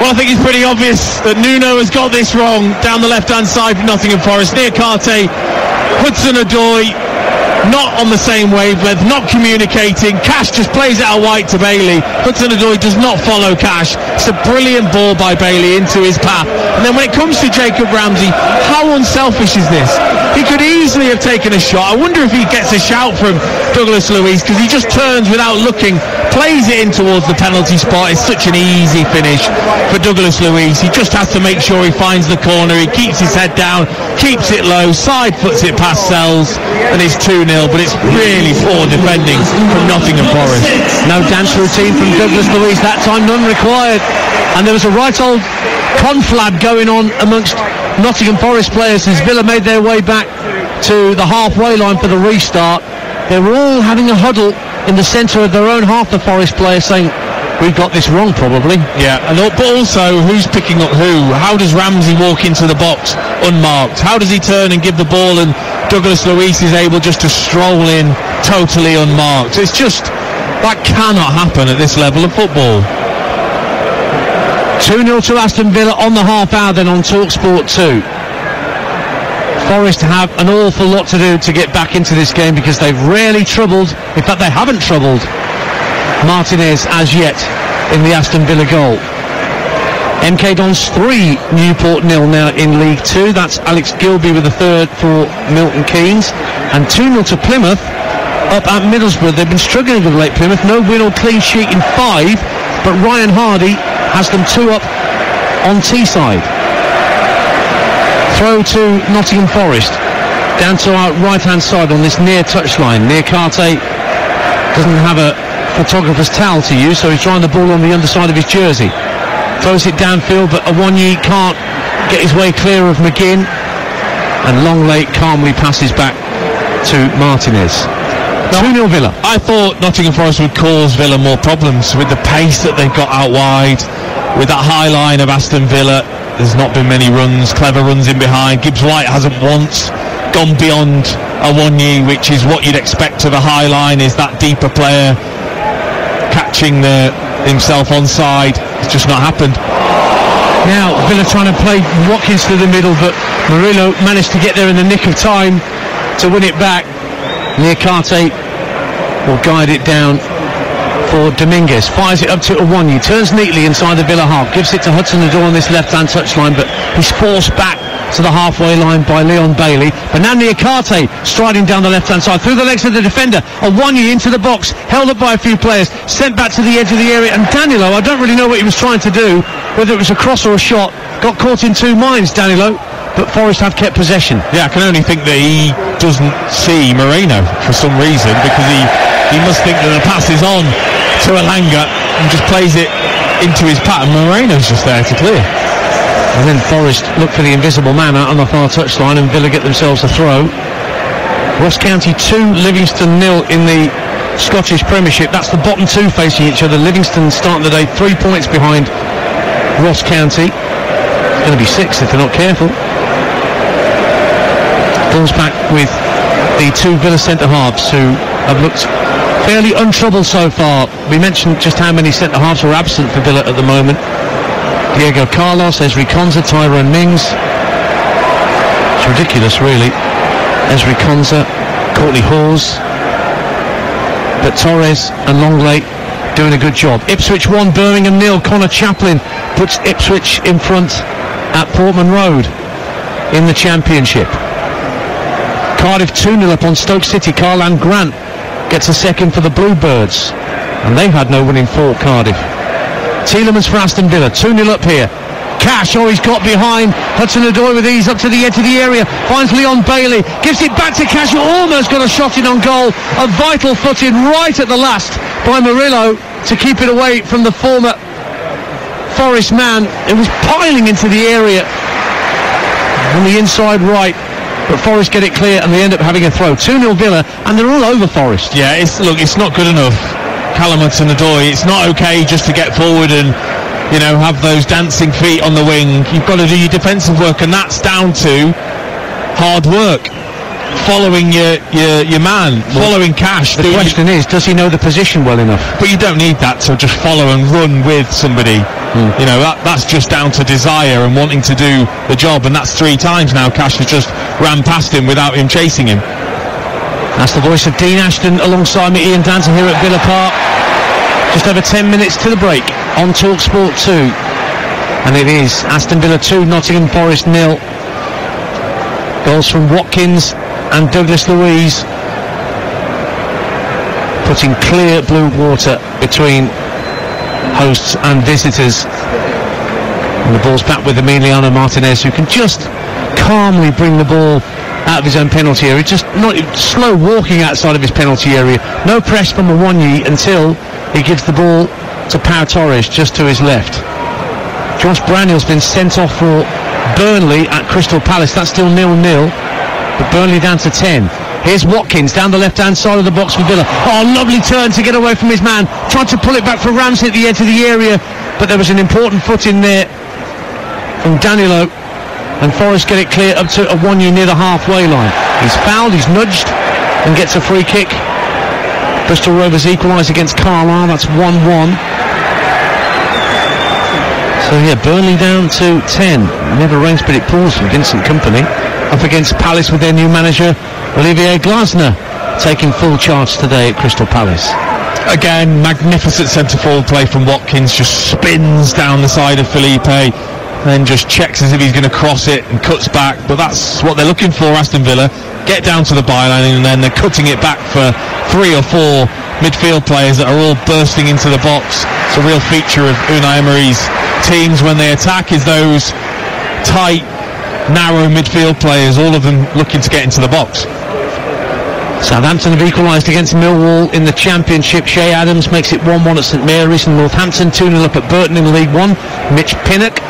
Well, I think it's pretty obvious that Nuno has got this wrong down the left-hand side for Nottingham Forest. Niakate, Hudson Odoi, not on the same wavelength, not communicating. Cash just plays it out white to Bailey. Hudson Odoi does not follow Cash. It's a brilliant ball by Bailey into his path. And then when it comes to Jacob Ramsey, how unselfish is this? He could easily have taken a shot. I wonder if he gets a shout from Douglas Luiz because he just turns without looking, plays it in towards the penalty spot. It's such an easy finish for Douglas Luiz. He just has to make sure he finds the corner. He keeps his head down, keeps it low, side puts it past Sels, and it's 2 0. But it's really poor defending from Nottingham Forest. No dance routine from Douglas Luiz. That time none required. And there was a right old conflab going on amongst Nottingham Forest players as Villa made their way back to the halfway line for the restart. They were all having a huddle in the centre of their own half, the Forest players saying, we've got this wrong probably. Yeah, and but also who's picking up who? How does Ramsey walk into the box unmarked? How does he turn and give the ball and Douglas Luiz is able just to stroll in totally unmarked? It's just that cannot happen at this level of football. 2 0 to Aston Villa on the half hour, then on Talksport 2. Forest have an awful lot to do to get back into this game because they've rarely troubled, in fact, they haven't troubled Martinez as yet in the Aston Villa goal. MK Dons 3, Newport nil now in League 2. That's Alex Gilbey with the third for Milton Keynes. And 2 0 to Plymouth up at Middlesbrough. They've been struggling with late Plymouth. No win or clean sheet in five, but Ryan Hardie has them two up on Teesside. Throw to Nottingham Forest. Down to our right hand side on this near touchline. Niakate doesn't have a photographer's towel to use, so he's trying the ball on the underside of his jersey. Throws it downfield, but Awoniyi can't get his way clear of McGinn. And Lenglet calmly passes back to Martinez. 2 0 Villa. I thought Nottingham Forest would cause Villa more problems with the pace that they've got out wide, with that high line of Aston Villa. There's not been many runs, clever runs in behind. Gibbs White hasn't once gone beyond Awoniyi, which is what you'd expect of a high line, is that deeper player catching the, himself on side. It's just not happened. Now Villa trying to play Watkins to the middle, but Murillo managed to get there in the nick of time to win it back. Niakate will guide it down for Dominguez. Fires it up to Awoniyi. Turns neatly inside the Villa half. Gives it to Hudson-Odoi on this left-hand touchline, but he's forced back to the halfway line by Leon Bailey. But now Niakate striding down the left-hand side through the legs of the defender. Awoniyi into the box, held up by a few players, sent back to the edge of the area. And Danilo, I don't really know what he was trying to do, whether it was a cross or a shot, got caught in two minds, Danilo. But Forest have kept possession. Yeah, I can only think that he doesn't see Moreno for some reason because he, he must think that the pass is on to Elanga and just plays it into his pattern. Moreno's just there to clear. And then Forest look for the invisible man out on the far touchline and Villa get themselves a throw. Ross County 2, Livingston nil in the Scottish Premiership. That's the bottom two facing each other. Livingston starting the day three points behind Ross County. It's going to be six if they're not careful. Ball's back with the two Villa centre halves who have looked fairly untroubled so far. We mentioned just how many centre halves are absent for Villa at the moment. Diego Carlos, Ezri Konsa, Tyrone Mings. It's ridiculous, really. Ezri Konsa, Courtney Hause. But Torres and Lenglet doing a good job. Ipswich 1, Birmingham nil. Conor Chaplin puts Ipswich in front at Portman Road in the Championship. Cardiff 2-0 up on Stoke City. Karlan Grant gets a second for the Bluebirds. And they've had no winning for Cardiff. Tielemans for Aston Villa. 2-0 up here. Cash, oh, he's got behind. Hudson-Odoi with ease up to the edge of the area. Finds Leon Bailey. Gives it back to Cash, almost got a shot in on goal. A vital foot in right at the last by Murillo to keep it away from the former Forest man. It was piling into the area on the inside right. But Forest get it clear and they end up having a throw. 2-0 Villa and they're all over Forest. Yeah, it's look, it's not good enough. Callum Hudson-Odoi, it's not okay just to get forward and you know have those dancing feet on the wing. You've got to do your defensive work, and that's down to hard work, following your your, your man, following Cash. The question is, does he know the position well enough? But you don't need that to just follow and run with somebody. Hmm. You know that that's just down to desire and wanting to do the job, and that's three times now. Cash has just ran past him without him chasing him. That's the voice of Dean Ashton alongside me, Ian Danter here at Villa Park. Just over 10 minutes to the break on Talk Sport 2. And it is Aston Villa 2, Nottingham Forest nil. Goals from Watkins and Douglas Luiz. Putting clear blue water between hosts and visitors. And the ball's back with Emiliano Martinez, who can just calmly bring the ball out of his own penalty area. Just not slow walking outside of his penalty area. No press from Awoniyi until he gives the ball to Pau Torres just to his left. Josh Brownhill's been sent off for Burnley at Crystal Palace. That's still nil-nil. But Burnley down to 10. Here's Watkins down the left-hand side of the box for Villa. Oh, lovely turn to get away from his man. Tried to pull it back for Ramsey at the edge of the area. But there was an important foot in there from Danilo. And Forest get it clear up to Awoniyi near the halfway line. He's fouled, he's nudged, and gets a free kick. Bristol Rovers equalise against Carlisle. That's 1-1. So yeah, Burnley down to 10. Never rains but it pours from Vincent Kompany. Up against Palace with their new manager, Oliver Glasner, taking full charge today at Crystal Palace. Again, magnificent centre forward play from Watkins. Just spins down the side of Felipe, then just checks as if he's going to cross it and cuts back. But that's what they're looking for, Aston Villa. Get down to the byline and then they're cutting it back for three or four midfield players that are all bursting into the box. It's a real feature of Unai Emery's teams when they attack is those tight, narrow midfield players, all of them looking to get into the box. Southampton have equalised against Millwall in the Championship. Ché Adams makes it 1-1 at St Mary's and Northampton 2-0 up at Burton in League One. Mitch Pinnock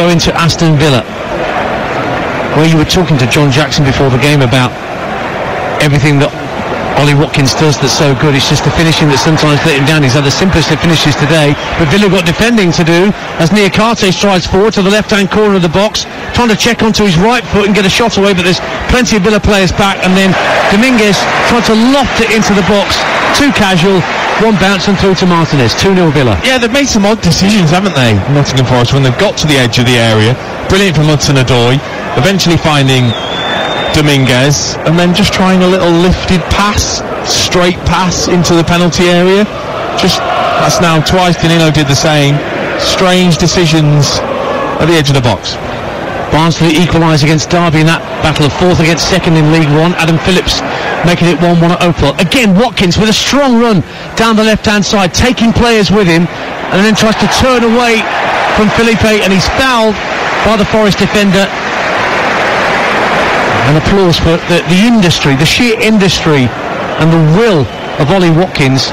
throw into Aston Villa. where you were talking to John Jackson before the game about everything that Ollie Watkins does that's so good. It's just the finishing that sometimes let him down. He's had the simplest of finishes today. But Villa got defending to do as Niakate strides forward to the left-hand corner of the box, trying to check onto his right foot and get a shot away. But there's plenty of Villa players back. And then Dominguez tried to loft it into the box. Too casual. One bounce and through to Martinez. 2-0 Villa. Yeah, they've made some odd decisions, haven't they, Nottingham Forest, when they've got to the edge of the area. Brilliant from Hudson Odoi. Eventually finding Dominguez and then just trying a little lifted pass, straight pass into the penalty area. Just that's now twice Danilo did the same. Strange decisions at the edge of the box. Barnsley equalise against Derby in that battle of fourth against second in League One. Adam Phillips making it 1-1 at Oakwell. Again, Watkins with a strong run down the left-hand side, taking players with him, and then tries to turn away from Felipe, and he's fouled by the Forest defender and applause for the, the industry, the sheer industry and the will of Ollie Watkins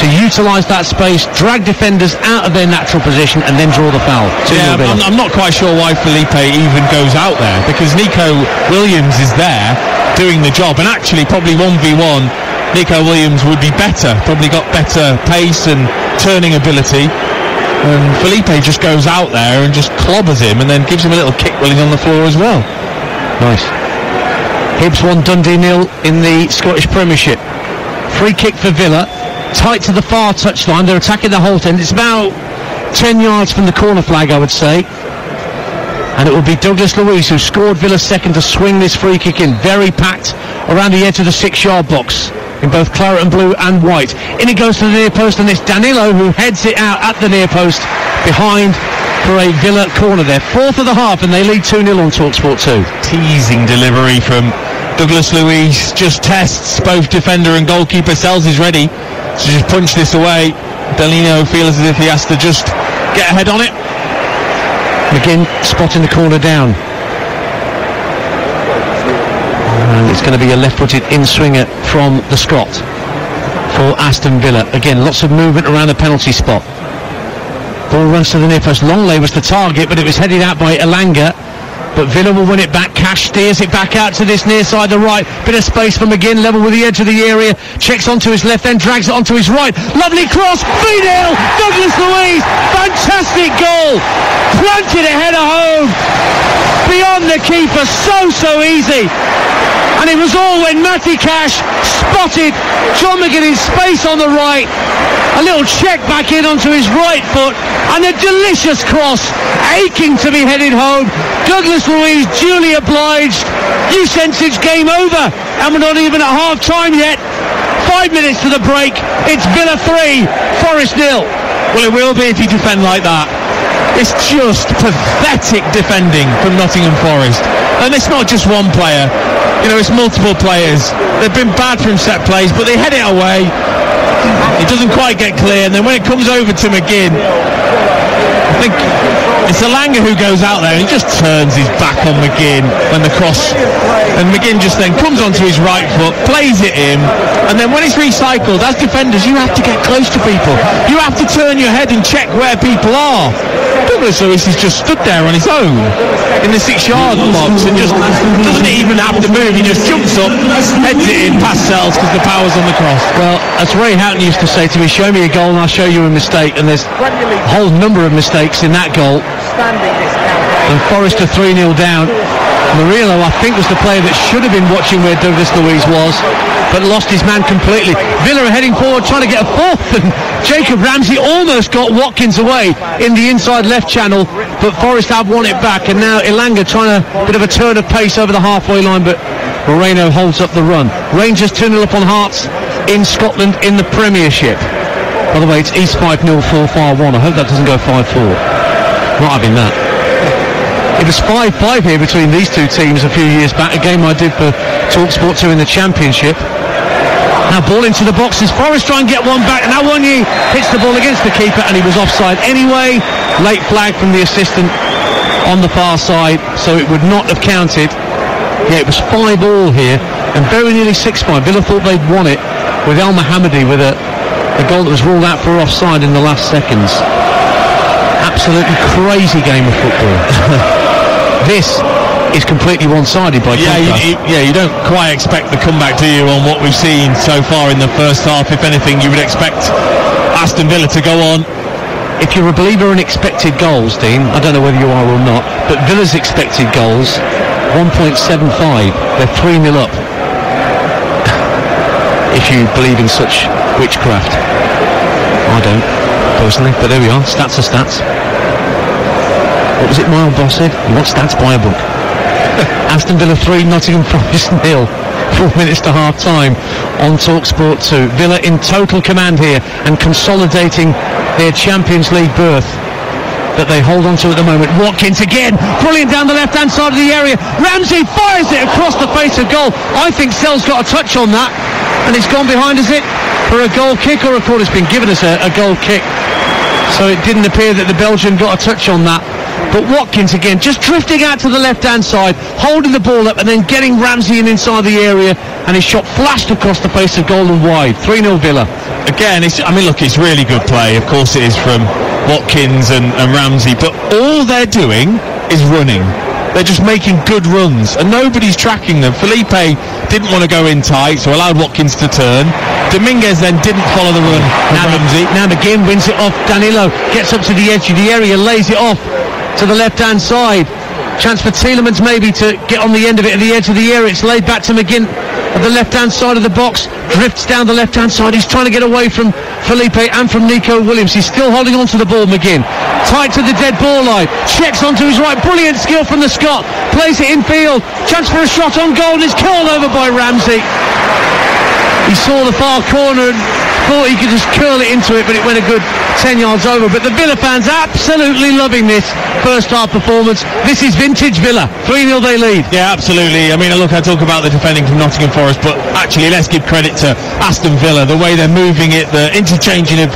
to utilise that space, drag defenders out of their natural position and then draw the foul. Yeah, I'm, I'm, not quite sure why Felipe even goes out there because Nico Williams is there doing the job and actually probably 1v1 Nico Williams would be better, probably got better pace and turning ability and Felipe just goes out there and just clobbers him and then gives him a little kick while he's on the floor as well. Nice. Hibs 1, Dundee nil in the Scottish Premiership. Free kick for Villa. Tight to the far touchline. They're attacking the Holte End. It's about 10 yards from the corner flag, I would say. And it will be Douglas Luiz who scored Villa's second to swing this free kick in. Very packed around the edge of the six-yard box in both claret and blue and white. In it goes to the near post and it's Danilo who heads it out at the near post behind for a Villa corner there. Fourth of the half and they lead 2-0 on TalkSport 2. Teasing delivery from Douglas Luiz. Just tests both defender and goalkeeper. Sels is ready to just punch this away. Danilo feels as if he has to just get ahead on it. McGinn spotting the corner down. And it's going to be a left-footed in-swinger from the Scot for Aston Villa. Again, lots of movement around the penalty spot. Ball runs to the near post. Lenglet was the target, but it was headed out by Elanga. But Villa will win it back. Cash steers it back out to this near side, the right. Bit of space for McGinn, level with the edge of the area. Checks onto his left, then drags it onto his right. Lovely cross. 3 Douglas Luiz. Fantastic goal. Planted ahead of home. Beyond the keeper. So, so easy. And it was all when Matty Cash spotted John McGinn in space on the right. A little check back in onto his right foot. And a delicious cross. Aching to be headed home. Douglas Luiz duly obliged. You sense it's game over. And we're not even at half time yet. Five minutes to the break. It's Villa 3, Forest nil. Well, it will be if you defend like that. It's just pathetic defending from Nottingham Forest. And it's not just one player. You know, it's multiple players. They've been bad from set plays, but they head it away. It doesn't quite get clear. And then when it comes over to McGinn, I think it's Elanga who goes out there and he just turns his back on McGinn when the cross and McGinn just then comes onto his right foot, plays it in, and then when it's recycled, as defenders you have to get close to people. You have to turn your head and check where people are. Luiz has just stood there on his own in the six yard box and just doesn't even have to move, he just jumps up, heads it in past Sels because the power's on the cross. Well, as Ray Houghton used to say to me, show me a goal and I'll show you a mistake, and there's a whole number of mistakes in that goal. And Forest are 3-0 down. Murillo, I think, was the player that should have been watching where Douglas Luiz was, but lost his man completely. Villa are heading forward, trying to get a fourth, and Jacob Ramsey almost got Watkins away in the inside left channel, but Forest have won it back, and now Elanga trying a bit of a turn of pace over the halfway line, but Moreno holds up the run. Rangers 2-0 up on Hearts in Scotland in the Premiership. By the way, it's East 5-0, 4-5-1. I hope that doesn't go 5-4. Not having that. It was 5-5 here between these two teams a few years back, a game I did for TalkSport 2 in the Championship. Now ball into the boxes. Forest try and get one back. Now Awoniyi hits the ball against the keeper and he was offside anyway. Late flag from the assistant on the far side, so it would not have counted. Yeah, it was 5 all here and very nearly 6-5. Villa thought they'd won it with Elmohamady with a, a goal that was ruled out for offside in the last seconds absolutely crazy game of football. [laughs] this is completely one-sided by Yeah, you, you- yeah, you don't quite expect the comeback, do you, on what we've seen so far in the first half? If anything, you would expect Aston Villa to go on. if you're a believer in expected goals, Dean, I don't know whether you are or not, but Villa's expected goals, 1.75. They're 3 0 up. [laughs] if you believe in such witchcraft. I don't, personally, but there we are. Stats are stats. What was it my old boss said? You want stats, buy a book. Aston Villa 3, Nottingham Forest [laughs] nil. Four minutes to half time on Talksport 2. Villa in total command here and consolidating their Champions League berth that they hold on to at the moment. Watkins again, brilliant down the left hand side of the area. Ramsey fires it across the face of goal. I think Sels's got a touch on that, and it's gone behind, is it? For a goal kick, or a call has been given us a, a goal kick. So it didn't appear that the Belgian got a touch on that. But Watkins again, just drifting out to the left-hand side, holding the ball up and then getting Ramsey in inside the area, and his shot flashed across the face of goal and wide. 3-0 Villa. Again, it's, I mean, look, it's really good play. Of course, it is from Watkins and, and Ramsey, but all they're doing is running. They're just making good runs, and nobody's tracking them. Felipe didn't want to go in tight, so allowed Watkins to turn. Dominguez then didn't follow the run Now, Ramsey. now McGinn wins it off. Danilo gets up to the edge of the area, lays it off to the left-hand side. Chance for Tielemans maybe to get on the end of it at the edge of the area. It's laid back to McGinn at the left-hand side of the box. Drifts down the left-hand side. He's trying to get away from Felipe and from Nico Williams. He's still holding on to the ball, McGinn. Tight to the dead ball line. Checks onto his right. Brilliant skill from the Scot. Plays it infield. Chance for a shot on goal. and is curled over by Ramsey. He saw the far corner and thought he could just curl it into it, but it went a good 10 yards over. But the Villa fans absolutely loving this first half performance. This is vintage Villa. 3-0 they lead. Yeah, absolutely. I mean, look, I talk about the defending from Nottingham Forest, but actually, let's give credit to Aston Villa. The way they're moving it, the interchanging of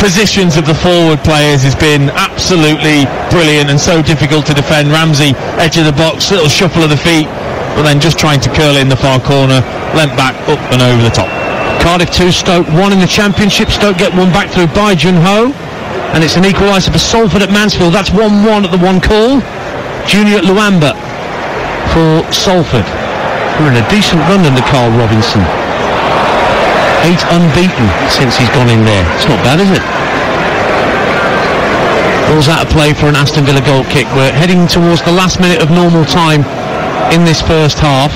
positions of the forward players has been absolutely brilliant and so difficult to defend. Ramsey, edge of the box, little shuffle of the feet, but then just trying to curl in the far corner, lent back, up and over the top. Cardiff 2, Stoke 1 in the Championship. Stoke get one back through Bae Jun-ho. And it's an equaliser for Salford at Mansfield. That's 1-1 at the one call. Junior at Luamba for Salford. We're in a decent run under Carl Robinson. Eight unbeaten since he's gone in there. It's not bad, is it? Ball's out of play for an Aston Villa goal kick. We're heading towards the last minute of normal time in this first half.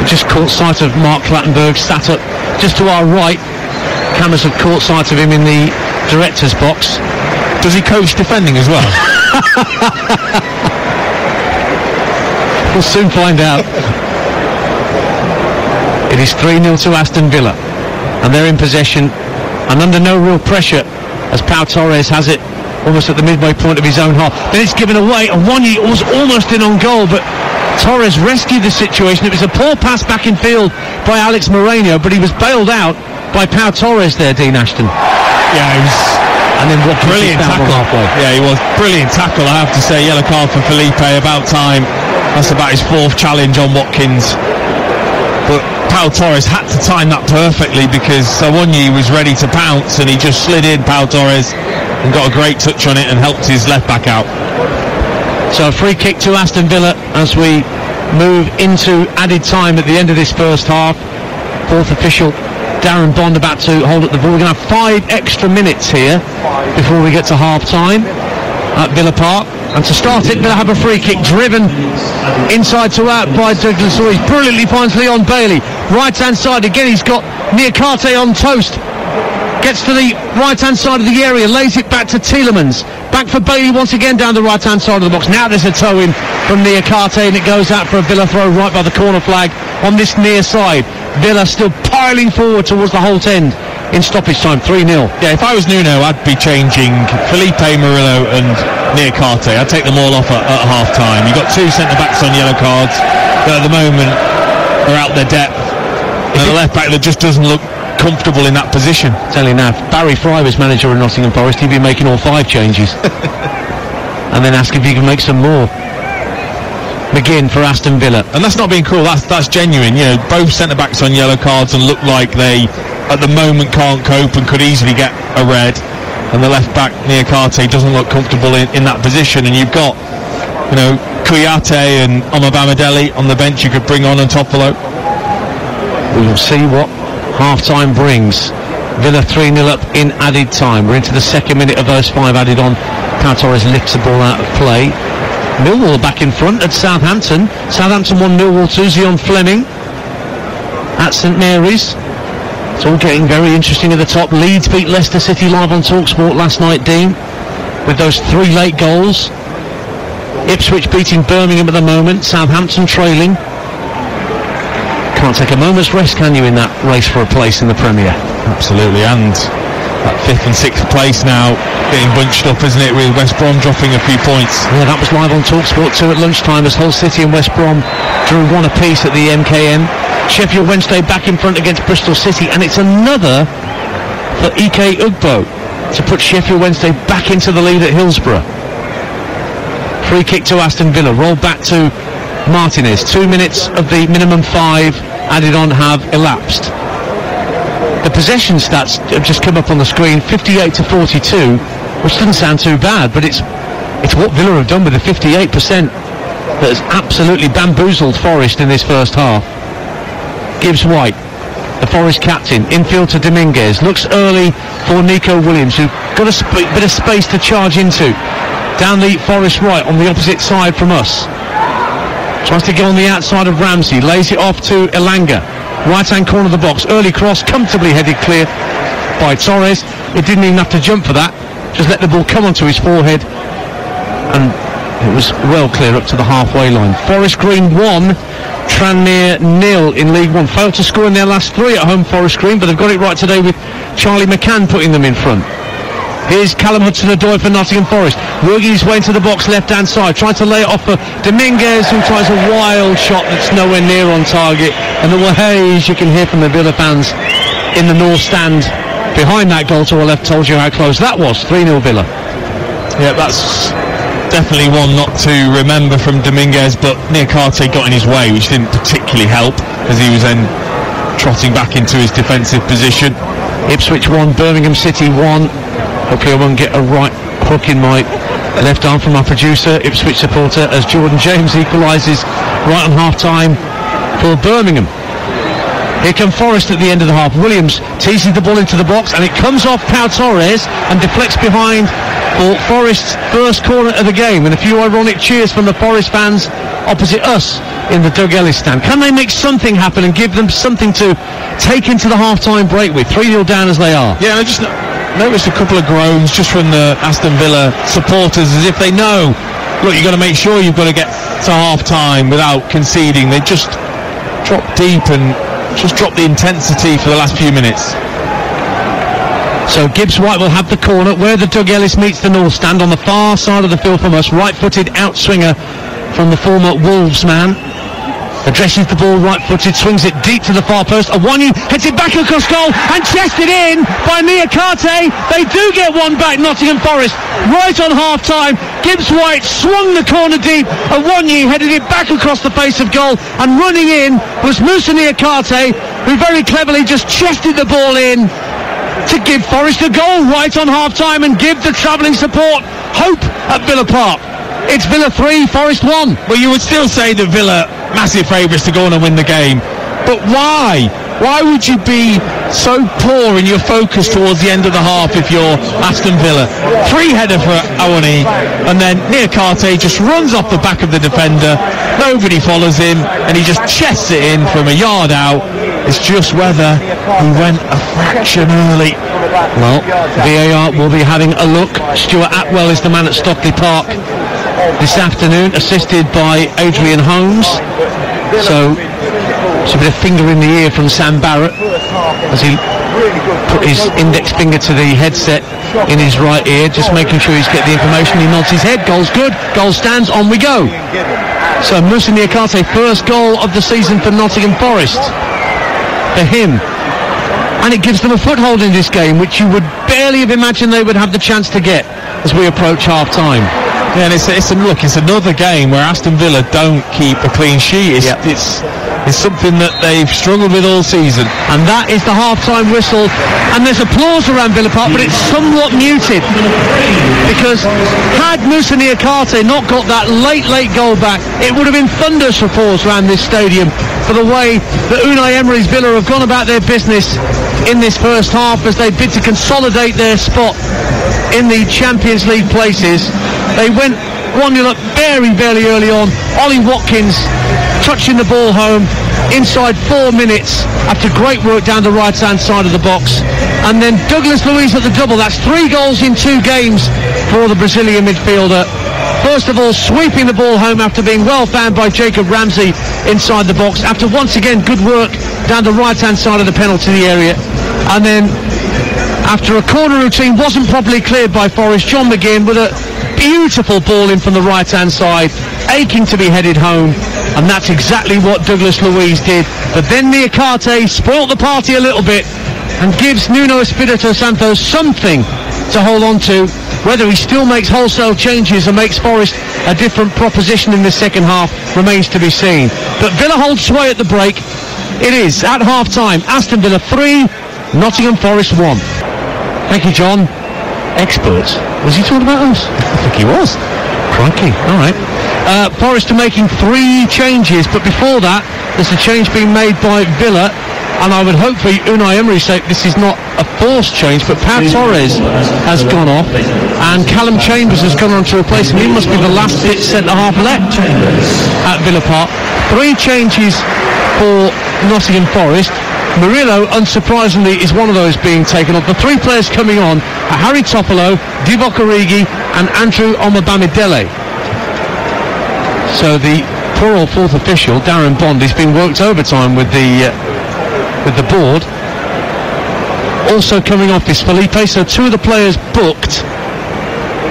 We just caught sight of Mark Clattenburg sat up just to our right. Cameras have caught sight of him in the director's box. Does he coach defending as well? [laughs] We'll soon find out. It is 3 0 to Aston Villa. And they're in possession and under no real pressure as Pau Torres has it almost at the midway point of his own half. Then it's given away and Awoniyi was almost in on goal, but Torres rescued the situation. It was a poor pass back in field by Alex Moreno, but he was bailed out by Pau Torres there, Dean Ashton. yeah, he was And then Watkins brilliant tackle. halfway. Yeah, he was brilliant tackle. I have to say, yellow card for Felipe. About time. That's about his fourth challenge on Watkins. But Pau Torres had to time that perfectly because Awoniyi was ready to pounce and he just slid in Pau Torres and got a great touch on it and helped his left back out. So a free kick to Aston Villa as we move into added time at the end of this first half. Fourth official, Darren Bond, about to hold up the ball. We're going to have five extra minutes here before we get to half time at Villa Park. And to start it, Villa have a free kick driven inside to out by Douglas Luiz. Brilliantly finds Leon Bailey. Right hand side again, he's got Niakate on toast. Gets to the right hand side of the area, lays it back to Tielemans. Back for Bailey once again down the right hand side of the box. Now there's a toe in from Niakate and it goes out for a Villa throw right by the corner flag on this near side. Villa still piling forward towards the Holte end in stoppage time, 3 0. Yeah, if I was Nuno, I'd be changing Felipe Murillo and Niakate. I'd take them all off at, at half time. You've got two centre backs on yellow cards that at the moment are out their depth. And a left back that just doesn't look comfortable in that position. Tell you now, Barry Fry was manager of Nottingham Forest, he'd be making all five changes. [laughs] and then ask if he can make some more. McGinn for Aston Villa. And that's not being cruel, that's that's genuine. You know, both centre backs on yellow cards and look like they at the moment can't cope and could easily get a red. And the left back Niakate doesn't look comfortable in, in that position and you've got you know, Kouyaté and Omobamidele on the bench you could bring on and Toffolo. We will see what half-time brings. Villa 3-0 up in added time. We're into the second minute of those five added on. Pau Torres lifts the ball out of play. Millwall back in front at Southampton. Southampton 1 Millwall 2 Zian Flemming at St Mary's. It's all getting very interesting at the top. Leeds beat Leicester City live on Talksport last night, Dean, with those three late goals. Ipswich beating Birmingham at the moment. Southampton trailing. Can't take a moment's rest, can you, in that race for a place in the Premier? Absolutely, and that fifth and sixth place now getting bunched up, isn't it, with West Brom dropping a few points. Yeah, that was live on Talksport 2 at lunchtime as Hull City and West Brom drew one apiece at the MKM. Sheffield Wednesday back in front against Bristol City, and it's another for Ike Ugbo to put Sheffield Wednesday back into the lead at Hillsborough. Free kick to Aston Villa, roll back to Martinez. Two minutes of the minimum five added on have elapsed. The possession stats have just come up on the screen, 58 to 42, which doesn't sound too bad, but it's it's what Villa have done with the 58% that has absolutely bamboozled Forest in this first half. Gibbs White, the Forest captain, infield to Dominguez, looks early for Nico Williams, who got a sp- bit of space to charge into. Down the Forest right on the opposite side from us. Tries to get on the outside of Ramsey, lays it off to Elanga. Right hand corner of the box, early cross, comfortably headed clear by Torres. It didn't even have to jump for that, just let the ball come onto his forehead and it was well clear up to the halfway line. Forest Green 1, Tranmere nil in League One. Failed to score in their last three at home, Forest Green, but they've got it right today with Charlie McCann putting them in front. Here's Callum Hudson-Odoi for Nottingham Forest, working his way into the box left-hand side, trying to lay it off for Dominguez, who tries a wild shot that's nowhere near on target, and the haze you can hear from the Villa fans in the north stand behind that goal to our left told you how close that was. 3-0 Villa. Yeah, that's definitely one not to remember from Dominguez, but Niakate got in his way, which didn't particularly help as he was then trotting back into his defensive position. Ipswich 1, Birmingham City 1. Hopefully I won't get a right hook in my left arm from my producer, Ipswich supporter, as Jordan James equalises right on half time for Birmingham. Here come Forest at the end of the half. Williams teases the ball into the box and it comes off Pau Torres and deflects behind for Forest's first corner of the game and a few ironic cheers from the Forest fans opposite us in the Doug Ellis stand. Can they make something happen and give them something to take into the half-time break with? 3-0 down as they are. Yeah, I just noticed a couple of groans just from the Aston Villa supporters as if they know, look, you've got to make sure you've got to get to half-time without conceding. They just drop deep and just drop the intensity for the last few minutes. So Gibbs White will have the corner where the Doug Ellis meets the North Stand on the far side of the field from us. Right-footed outswinger from the former Wolves man. Addresses the ball right-footed, swings it deep to the far post. Awoniyi heads it back across goal and chested in by Niakate. They do get one back, Nottingham Forest. Right on half-time, Gibbs White swung the corner deep. Awoniyi headed it back across the face of goal and running in was Moussa Niakate, who very cleverly just chested the ball in to give Forest a goal right on half-time and give the travelling support hope at Villa Park. It's Villa 3, Forest 1. Well, you would still say that Villa massive favourites to go on and win the game. But why? Why would you be so poor in your focus towards the end of the half if you're Aston Villa? Free header for Awoniyi, and then Niakate just runs off the back of the defender. Nobody follows him, and he just chests it in from a yard out. It's just whether he went a fraction early. Well, VAR will be having a look. Stuart Atwell is the man at Stockley Park this afternoon, assisted by Adrian Holmes. So it's a bit of finger in the ear from Sam Barrott as he put his index finger to the headset in his right ear, just making sure he's get the information. He nods his head. Goal's good. Goal stands. On we go. So Moussa Niakate, first goal of the season for Nottingham Forest. For him. And it gives them a foothold in this game, which you would barely have imagined they would have the chance to get as we approach half time. Yeah, and it's, it's look, it's another game where Aston Villa don't keep a clean sheet. It's, Yep. it's, it's something that they've struggled with all season. And that is the half-time whistle. And there's applause around Villa Park, but it's somewhat muted. Because had Moussa Niakate not got that late, late goal back, it would have been thunderous applause around this stadium for the way that Unai Emery's Villa have gone about their business in this first half as they bid to consolidate their spot in the Champions League places. They went 1-0 up very, very early on. Ollie Watkins touching the ball home inside four minutes after great work down the right hand side of the box. And then Douglas Luiz at the double. That's three goals in two games for the Brazilian midfielder. First of all, sweeping the ball home after being well found by Jacob Ramsey inside the box. After once again good work down the right hand side of the penalty area. And then after a corner routine wasn't properly cleared by Forest, John McGinn with a beautiful ball in from the right hand side, aching to be headed home. And that's exactly what Douglas Luiz did. But then Niakate spoilt the party a little bit and gives Nuno Espirito Santos something to hold on to. Whether he still makes wholesale changes and makes Forest a different proposition in the second half remains to be seen. But Villa holds sway at the break. It is at half time. Aston Villa 3, Nottingham Forest 1. Thank you, John. Experts. Was he talking about us? I think he was. Crikey. All right. Uh, Forest are making three changes, but before that, there's a change being made by Villa, and I would hope for Unai Emery's sake this is not a forced change, but Pau Torres has gone off, and Callum Chambers has gone on to replace him. He must be the last bit centre-half left at Villa Park. Three changes for Nottingham Forest. Murillo, unsurprisingly, is one of those being taken off. The three players coming on are Harry Toffolo, Divock Origi and Andrew Omobamidele. So the poor old fourth official, Darren Bond, he's been worked overtime with the uh, with the board. Also coming off is Felipe. So two of the players booked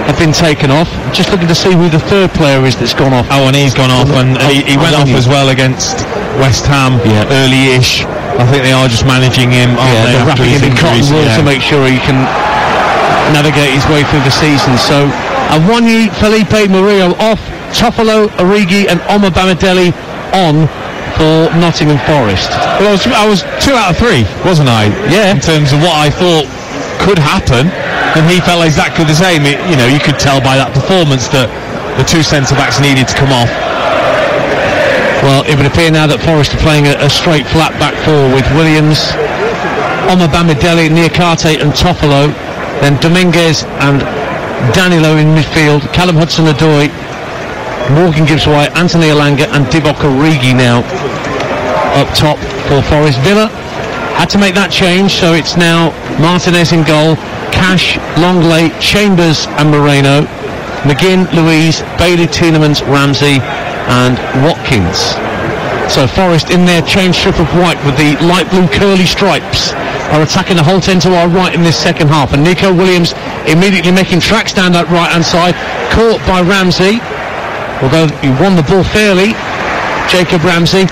have been taken off. Just looking to see who the third player is that's gone off. Oh, and he's gone off, and he, he went off as well against West Ham Yeah. early-ish. I think they are just managing him. aren't yeah, they, they're wrapping him in cotton wool Yeah. to make sure he can navigate his way through the season. So Awoniyi, Felipe Murillo off, Toffolo, Origi and Omobamidele on for Nottingham Forest. Well, I was, I was two out of three, wasn't I? Yeah. In terms of what I thought could happen, and he felt exactly the same. It, you know, you could tell by that performance that the two centre backs needed to come off. Well, it would appear now that Forest are playing a, a straight flat back four with Williams, Omobamidele, Niakate and Toffolo, then Dominguez and Danilo in midfield, Callum Hudson-Odoi, Morgan Gibbs-White, Anthony Elanga and Divock Origi now up top for Forest Villa. Had to make that change, so it's now Martinez in goal, Cash, Lenglet, Chambers and Moreno, McGinn, Luiz, Bailey, Tielemans, Ramsey and Watkins. So Forest in their change strip of white with the light blue curly stripes are attacking the Holte End to our right in this second half. And Nico Williams immediately making tracks down that right hand side, caught by Ramsey. Although he won the ball fairly, Jacob Ramsey.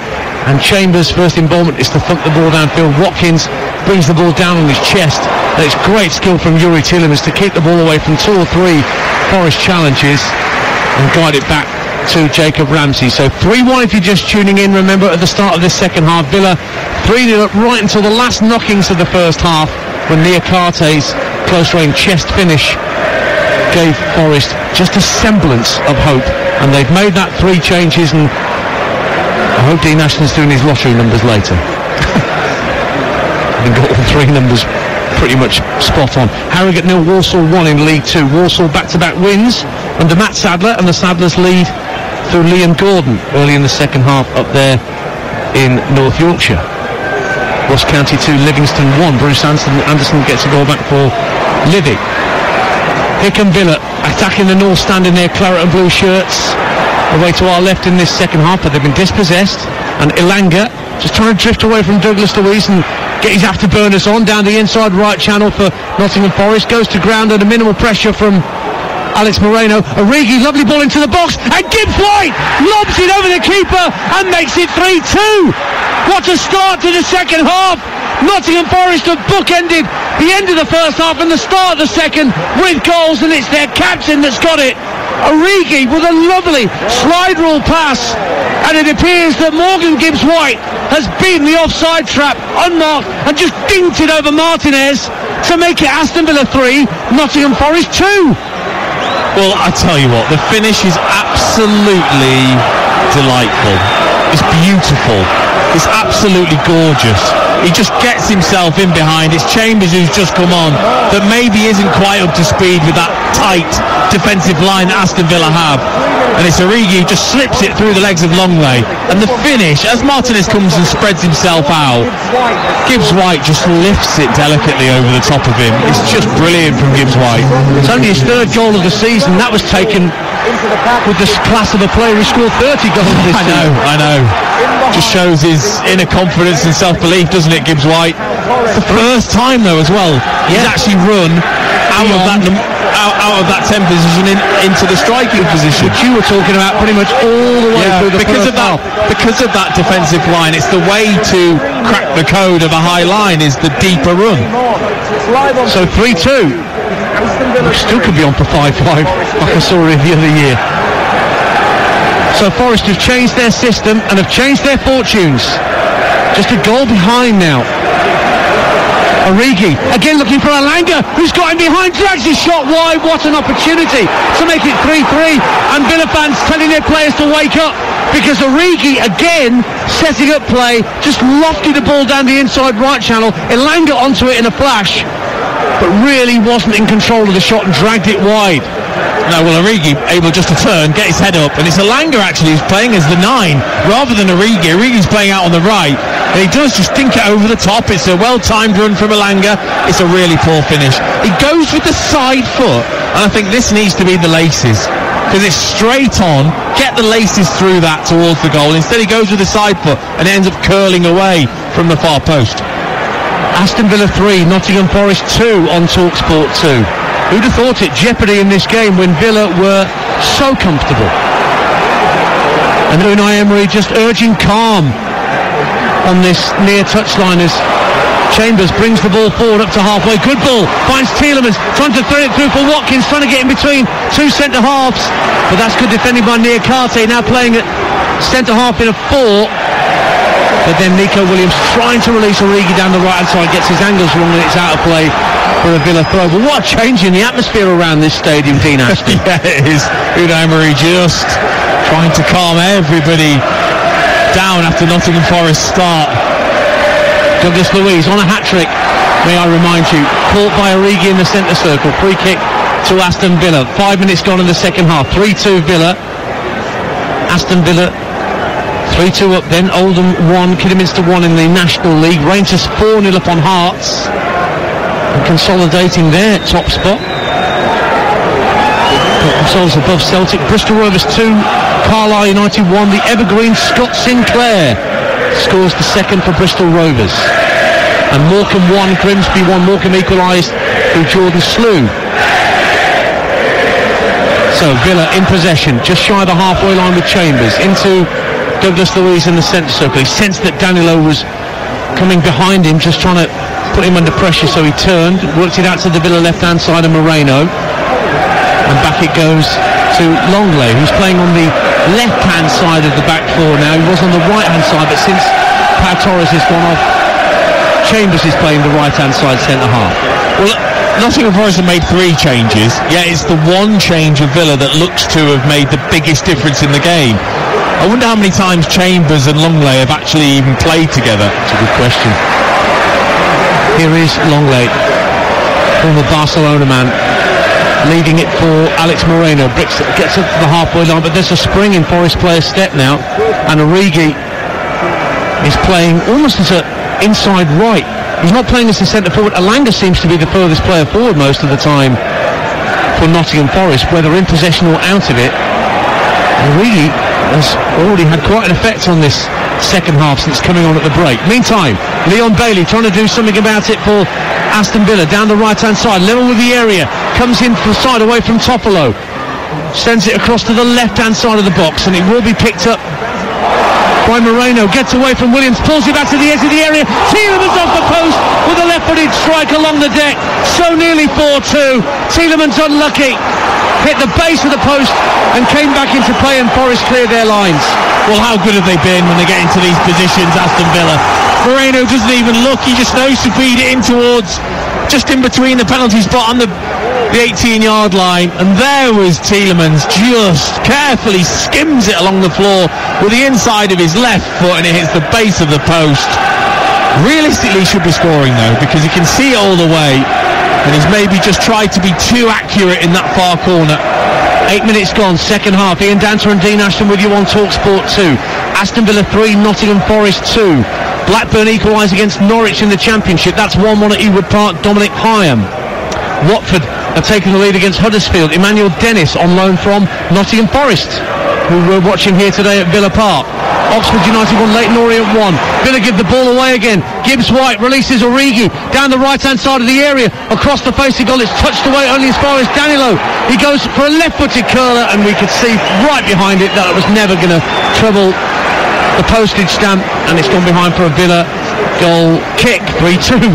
And Chambers' first involvement is to thump the ball downfield. Watkins brings the ball down on his chest. And it's great skill from Youri Tielemans to keep the ball away from two or three Forest challenges and guide it back to Jacob Ramsey. So 3-1 if you're just tuning in. Remember at the start of this second half, Villa 3-0 up right until the last knockings of the first half when Niakate's close range chest finish gave Forest just a semblance of hope. And they've made that three changes and I hope Dean Ashton's doing his lottery numbers later. They've got all three numbers pretty much spot on. Harrogate nil, Walsall 1 in League 2. Walsall back-to-back wins under Matt Sadler and the Sadlers lead through Liam Gordon early in the second half up there in North Yorkshire. Ross County 2, Livingston 1. Bruce Anderson, Anderson gets a goal back for Livy. Come Villa attacking the north stand in their claret and blue shirts. Away to our left in this second half, but they've been dispossessed. And Elanga just trying to drift away from Douglas Luiz and get his afterburners on down the inside right channel for Nottingham Forest. Goes to ground under minimal pressure from Alex Moreno. Origi, lovely ball into the box. And Gibbs White lobs it over the keeper and makes it 3-2. What a start to the second half. Nottingham Forest have bookended the end of the first half and the start of the second with goals, and it's their captain that's got it. Origi with a lovely slide rule pass. And it appears that Morgan Gibbs White has beaten the offside trap unmarked and just dinked it over Martinez to make it Aston Villa 3, Nottingham Forest 2. Well, I tell you what, the finish is absolutely delightful. It's beautiful. It's absolutely gorgeous. He just gets himself in behind. It's Chambers who's just come on that maybe isn't quite up to speed with that tight defensive line that Aston Villa have. And it's Origi who just slips it through the legs of Lenglet. And the finish, as Martinez comes and spreads himself out, Gibbs White just lifts it delicately over the top of him. It's just brilliant from Gibbs White. It's only his third goal of the season. That was taken with the class of a player who scored 30 goals this [laughs] I know, I know. Just shows his inner confidence and self-belief, doesn't it, Gibbs White? It's the first time though as well. He's Yeah. actually run out of that num- out, out of that 10 position in, into the striking position. Which you were talking about pretty much all the way through the because first of that half. because of that defensive line, it's the way to crack the code of a high line is the deeper run. So 3-2. Still could be on for 5-5 like I saw it the other year. So Forest have changed their system and have changed their fortunes. Just a goal behind now. Origi again looking for Elanga who's got him behind drags his shot wide what an opportunity to make it 3-3 and Villa fans telling their players to wake up because Origi again setting up play just lofted the ball down the inside right channel Elanga onto it in a flash but really wasn't in control of the shot and dragged it wide No, well, Origi able just to turn, get his head up, and it's Elanga actually who's playing as the nine rather than Origi. Origi's playing out on the right, and he does just think it over the top. It's a well-timed run from Elanga. It's a really poor finish. He goes with the side foot, and I think this needs to be the laces. Because it's straight on, get the laces through that towards the goal. Instead he goes with the side foot and ends up curling away from the far post. Aston Villa 3, Nottingham Forest 2 on TalkSport 2. Who'd have thought it? Jeopardy in this game when Villa were so comfortable. And Unai Emery just urging calm on this near touchline as Chambers brings the ball forward up to halfway. Good ball. Finds Tielemans trying to thread it through for Watkins, trying to get in between two centre halves. But that's good defending by Niakate, now playing at centre half in a four. But then Nico Williams trying to release Origi down the right hand side, gets his angles wrong and it's out of play for a Villa throw. But what a change in the atmosphere around this stadium, Dean [laughs] Ashton. yeah, it is. Unai Emery just trying to calm everybody down after Nottingham Forest start. Douglas Luiz on a hat trick, may I remind you. Caught by Origi in the centre circle. Free kick to Aston Villa. Five minutes gone in the second half. 3-2 Villa. Aston Villa 3-2 up then. Oldham 1, Kidderminster 1 in the National League. Rangers 4-0 up on Hearts. Consolidating their top spot. Put themselves above Celtic. Bristol Rovers 2, Carlisle United 1. The Evergreen Scott Sinclair scores the second for Bristol Rovers. And Morecambe 1, Grimsby 1. Morecambe equalised through Jordan Slew. So Villa in possession, just shy of the halfway line with Chambers. Into Douglas Luiz in the centre circle. He sensed that Danilo was coming behind him, just trying to put him under pressure, so he turned, worked it out to the Villa left-hand side of Moreno. And back it goes to Lenglet, who's playing on the left-hand side of the back four now. He was on the right-hand side, but since Pau Torres has gone off, Chambers is playing the right-hand side centre half. Well, Nottingham Forest have made three changes, yet it's the one change of Villa that looks to have made the biggest difference in the game. I wonder how many times Chambers and Lenglet have actually even played together. That's a good question. Here is Lenglet, former Barcelona man, leading it for Alex Moreno. Bricks gets up to the halfway line, but there's a spring in Forest player's step now, and Origi is playing almost as a inside right. He's not playing as a centre forward. Elanga seems to be the furthest player forward most of the time for Nottingham Forest, whether in possession or out of it. Origi has already had quite an effect on this second half since coming on at the break. Meantime, Leon Bailey trying to do something about it for Aston Villa down the right hand side, level with the area, comes in for the side away from Toffolo, sends it across to the left hand side of the box, and it will be picked up by Moreno, gets away from Williams, pulls it back to the edge of the area, Tielemans off the post with a left footed strike along the deck, so nearly 4-2, Tielemans unlucky. Hit the base of the post and came back into play and Forest cleared their lines. Well, how good have they been when they get into these positions, Aston Villa? Moreno doesn't even look, he just knows to feed it in towards just in between the penalty spot and the the 18 yard line and there was Tielemans just carefully skims it along the floor with the inside of his left foot and it hits the base of the post realistically should be scoring though because he can see it all the way and he's maybe just tried to be too accurate in that far corner Eight minutes gone, second half. Ian Danter and Dean Ashton with you on Talksport 2. Aston Villa 3, Nottingham Forest 2. Blackburn equalise against Norwich in the Championship. That's 1-1 at Ewood Park. Dominic Hyam. Watford are taking the lead against Huddersfield. Emmanuel Dennis on loan from Nottingham Forest, who we're watching here today at Villa Park. Oxford United won Leyton Orient 1. Villa give the ball away again. Gibbs White releases Origi down the right hand side of the area. Across the face of goal. It's touched away only as far as Danilo. He goes for a left footed curler and we could see right behind it that it was never going to trouble the postage stamp and it's gone behind for a Villa goal kick 3 2.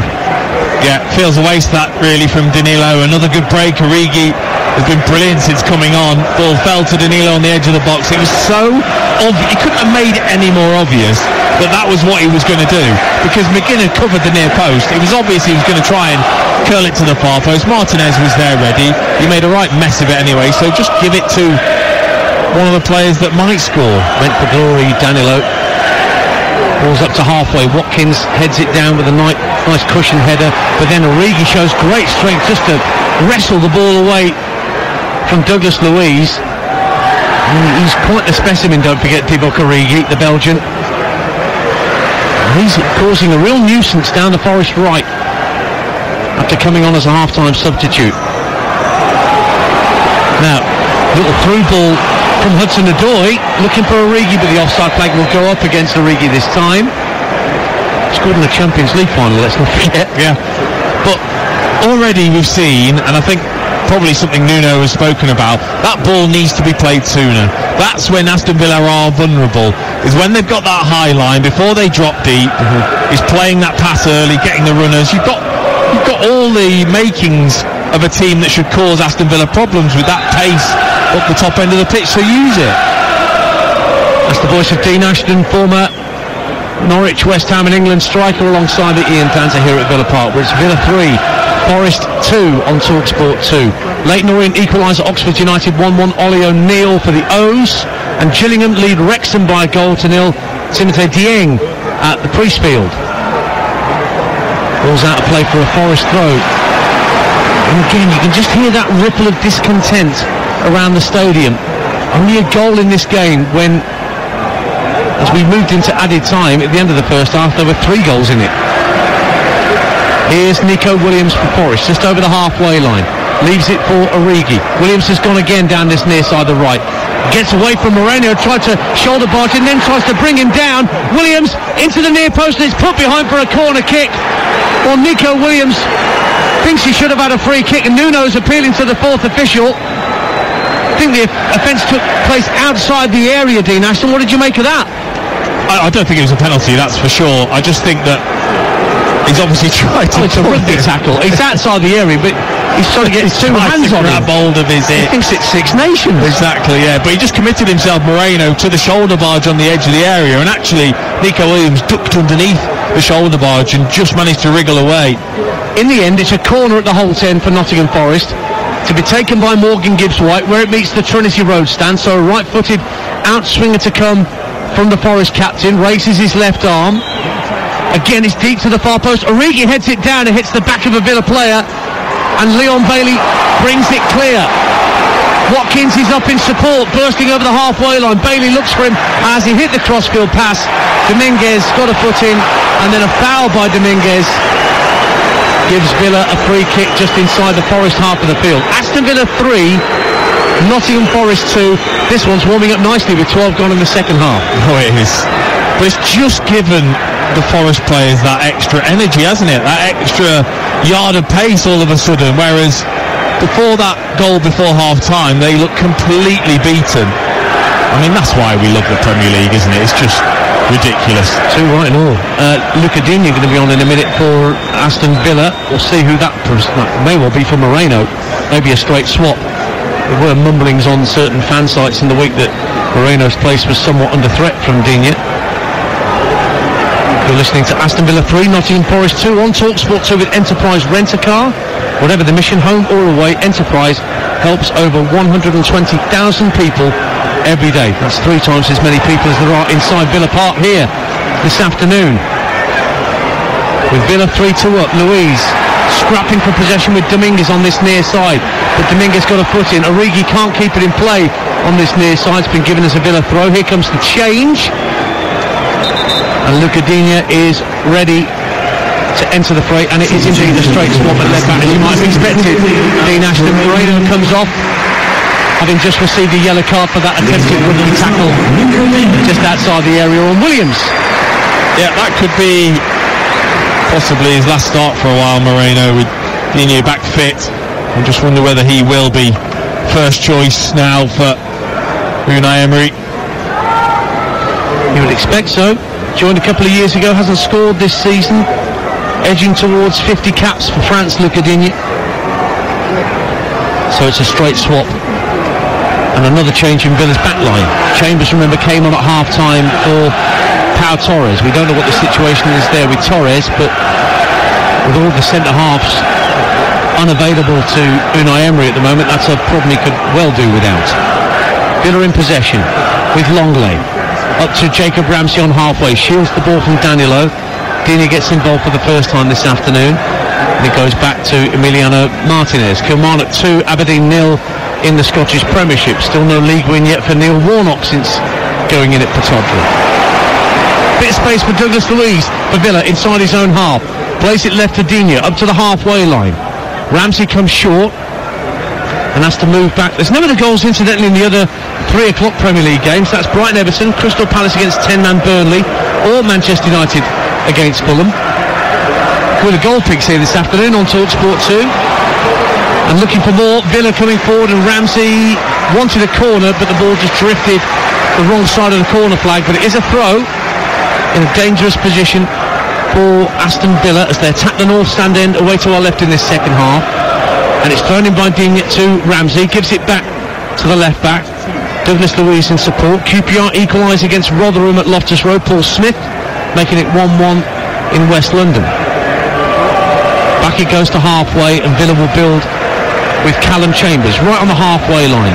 Yeah, feels a waste that really from Danilo. Another good break. Origi has been brilliant since coming on. Ball fell to Danilo on the edge of the box. It was so obvious. He couldn't have made it any more obvious that that was what he was going to do because McGinn had covered the near post. It was obvious he was going to try and curl it to the far post. Martinez was there ready. He made a right mess of it anyway. So just give it to one of the players that might score. Went for glory, Danilo. Ball's up to halfway. Watkins heads it down with a nice, nice cushion header. But then Origi shows great strength just to wrestle the ball away from Douglas Luiz. He's quite a specimen, don't forget, Divock Origi, the Belgian. He's causing a real nuisance down the Forest right after coming on as a half-time substitute. Now, little through ball from Hudson Odoi, looking for Origi, but the offside flag will go up against Origi this time. Scored in the Champions League final, let's not forget. Yeah. But already we've seen, and I think probably something Nuno has spoken about, that ball needs to be played sooner. That's when Aston Villa are vulnerable, is when they've got that high line, before they drop deep, mm-hmm. is playing that pass early, getting the runners. You've got, you've got all the makings of a team that should cause Aston Villa problems with that pace up the top end of the pitch, so use it. That's the voice of Dean Ashton, former Norwich, West Ham and England striker alongside the Ian Danter here at Villa Park, where it's Villa 3, Forest 2 on TalkSport 2. Leyton Orient equalise Oxford United 1-1, Ollie O'Neill for the O's, and Gillingham lead Wrexham by a goal to nil, Timothy Dieng at the Priestfield. Ball's out of play for a Forest throw. And again, you can just hear that ripple of discontent around the stadium. Only a goal in this game when, as we moved into added time at the end of the first half, there were three goals in it. Here's Nico Williams for Forest, just over the halfway line. Leaves it for Origi. Williams has gone again down this near side the right. Gets away from Moreno, tried to shoulder barge and then tries to bring him down. Williams into the near post and it's put behind for a corner kick. Well, Nico Williams thinks he should have had a free kick and Nuno's appealing to the fourth official. I think the offence took place outside the area, Dean Ashton. What did you make of that? I, I don't think it was a penalty, that's for sure. I just think that he's obviously tried to. Oh, it's a rugby tackle. He's outside the area, but he's trying to get his two hands on that hold of his He thinks it's Six Nations. Exactly, yeah. But he just committed himself, Moreno, to the shoulder barge on the edge of the area, and actually Nico Williams ducked underneath the shoulder barge and just managed to wriggle away. In the end, it's a corner at the Holte End for Nottingham Forest to be taken by Morgan Gibbs White where it meets the Trinity Road stand. So a right-footed outswinger to come from the Forest captain, raises his left arm. Again, it's deep to the far post. Origi heads it down and hits the back of a Villa player. And Leon Bailey brings it clear. Watkins is up in support, bursting over the halfway line. Bailey looks for him as he hit the crossfield pass. Dominguez got a foot in, and then a foul by Dominguez gives Villa a free kick just inside the Forest half of the field. Aston Villa 3, Nottingham Forest 2. This one's warming up nicely with 12 gone in the second half. [laughs] Oh, it is. But it's just given the Forest players that extra energy, hasn't it? That extra yard of pace all of a sudden. Whereas before that goal before half time, they look completely beaten. I mean, that's why we love the Premier League, isn't it? It's just ridiculous. Two right and all. Uh, Luca Digne going to be on in a minute for Aston Villa. We'll see who that, that may well be for Moreno. Maybe a straight swap. there were mumblings on certain fan sites in the week that Moreno's place was somewhat under threat from Digne. You're listening to Aston Villa 3, Nottingham Forest 2 on Talksport 2 with Enterprise Rent-A-Car. Whatever the mission, home or away, Enterprise helps over 120,000 people every day. That's three times as many people as there are inside Villa Park here this afternoon. With Villa 3-2 up, Luiz scrapping for possession with Dominguez on this near side. But Dominguez got a foot in. Origi can't keep it in play on this near side. It's been given as a Villa throw. Here comes the change. And Luca Digne is ready to enter the fray, and it is indeed a straight swap at left back, as you might have expected. Dean Ashton Moreno comes off, having just received a yellow card for that attempted rookie tackle just outside the area on Williams. Yeah, that could be possibly his last start for a while, Moreno, with Digne back fit. I just wonder whether he will be first choice now for Unai Emery. You would expect so. Joined a couple of years ago, hasn't scored this season. Edging towards 50 caps for France, Luca Digne. So it's a straight swap. And another change in Villa's back line. Chambers, remember, came on at half time for Pau Torres. We don't know what the situation is there with Torres, but with all the centre halves unavailable to Unai Emery at the moment, that's a problem he could well do without. Villa in possession with Lenglet. Up to Jacob Ramsey on halfway. Shields the ball from Danilo. Digne gets involved for the first time this afternoon. And it goes back to Emiliano Martinez. Kilmarnock 2, Aberdeen nil in the Scottish Premiership. Still no league win yet for Neil Warnock since going in at Pittodrie. Bit of space for Douglas Luiz for Villa inside his own half. Plays it left to Digne up to the halfway line. Ramsey comes short and has to move back. There's none of the goals incidentally in the other three o'clock Premier League games. That's Brighton Everton, Crystal Palace against 10 man Burnley, or Manchester United against Fulham. With a goal picks here this afternoon on Talk Sport 2. And looking for more, Villa coming forward and Ramsey wanted a corner but the ball just drifted the wrong side of the corner flag but it is a throw in a dangerous position for Aston Villa as they attack the north stand end away to our left in this second half and it's thrown in by Digne to Ramsey gives it back to the left back. Douglas Luiz in support. QPR equalise against Rotherham at Loftus Road. Paul Smyth making it 1-1 in West London. Back it goes to halfway and Villa will build with Callum Chambers right on the halfway line.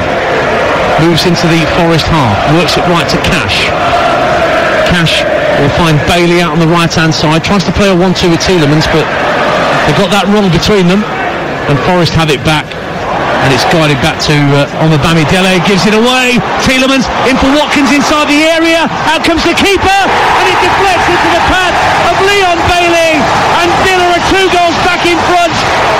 Moves into the Forest half. Works it right to Cash. Cash will find Bailey out on the right hand side. Tries to play a 1-2 with Tielemans but they've got that wrong between them and Forest have it back and it's guided back to uh, Omobamidele. Gives it away. Tielemans in for Watkins inside the area. Out comes the keeper. And it deflects into the path of Leon Bailey. And Villa are two goals back in front.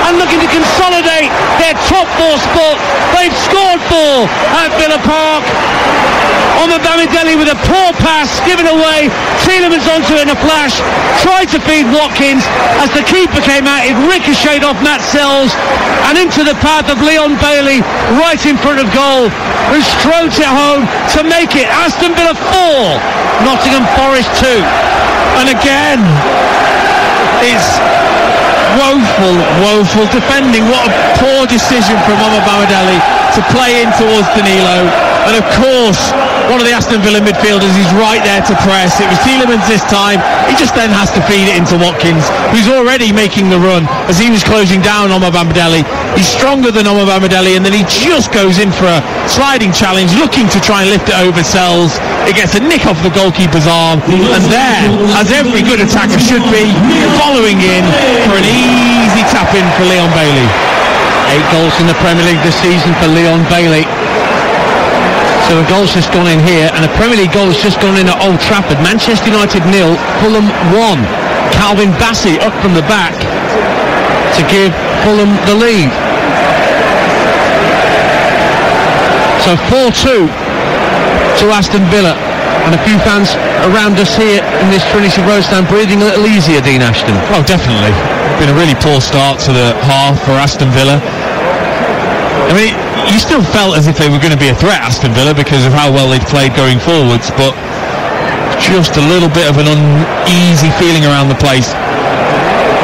And looking to consolidate their top four spot. They've scored four at Villa Park. Omobamidele with a poor pass given away. Tielemans onto it in a flash. Tried to feed Watkins as the keeper came out. It ricocheted off Matz Sels. And into the path of Leon Bailey right in front of goal who strokes it home to make it Aston Villa 4 Nottingham Forest 2 and again it's woeful woeful defending. What a poor decision from Omobamidele to play in towards Danilo. And of course one of the Aston Villa midfielders is right there to press. It was Tielemans this time. He just then has to feed it into Watkins, who's already making the run as he was closing down Omobamidele. He's stronger than Omobamidele, and then he just goes in for a sliding challenge, looking to try and lift it over Sels. It gets a nick off the goalkeeper's arm, and there, as every good attacker should be, following in for an easy tap in for Leon Bailey. Eight goals in the Premier League this season for Leon Bailey. So a goal's just gone in here, and a Premier League goal has just gone in at Old Trafford. Manchester United nil, Fulham one. Calvin Bassey up from the back to give Fulham the lead. So 4-2 to Aston Villa. And a few fans around us here in this Trinity Road stand breathing a little easier, Dean Ashton. Oh, definitely. Been a really poor start to the half for Aston Villa. I mean, you still felt as if they were going to be a threat, Aston Villa, because of how well they'd played going forwards, but just a little bit of an uneasy feeling around the place.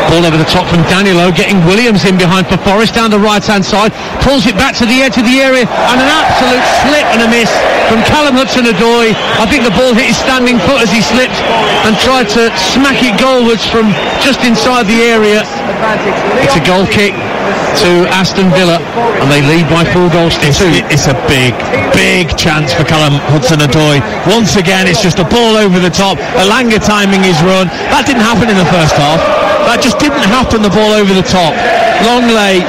Ball over the top from Danilo, getting Williams in behind for Forest down the right hand side, pulls it back to the edge of the area, and an absolute slip and a miss from Callum Hudson-Odoi. I think the ball hit his standing foot as he slipped and tried to smack it goalwards from just inside the area. It's a goal kick to Aston Villa, and they lead by four goals to two. It's a big, big chance for Callum Hudson-Odoi. Once again, it's just a ball over the top. Elanga timing his run. That didn't happen in the first half. That just didn't happen, the ball over the top. Lenglet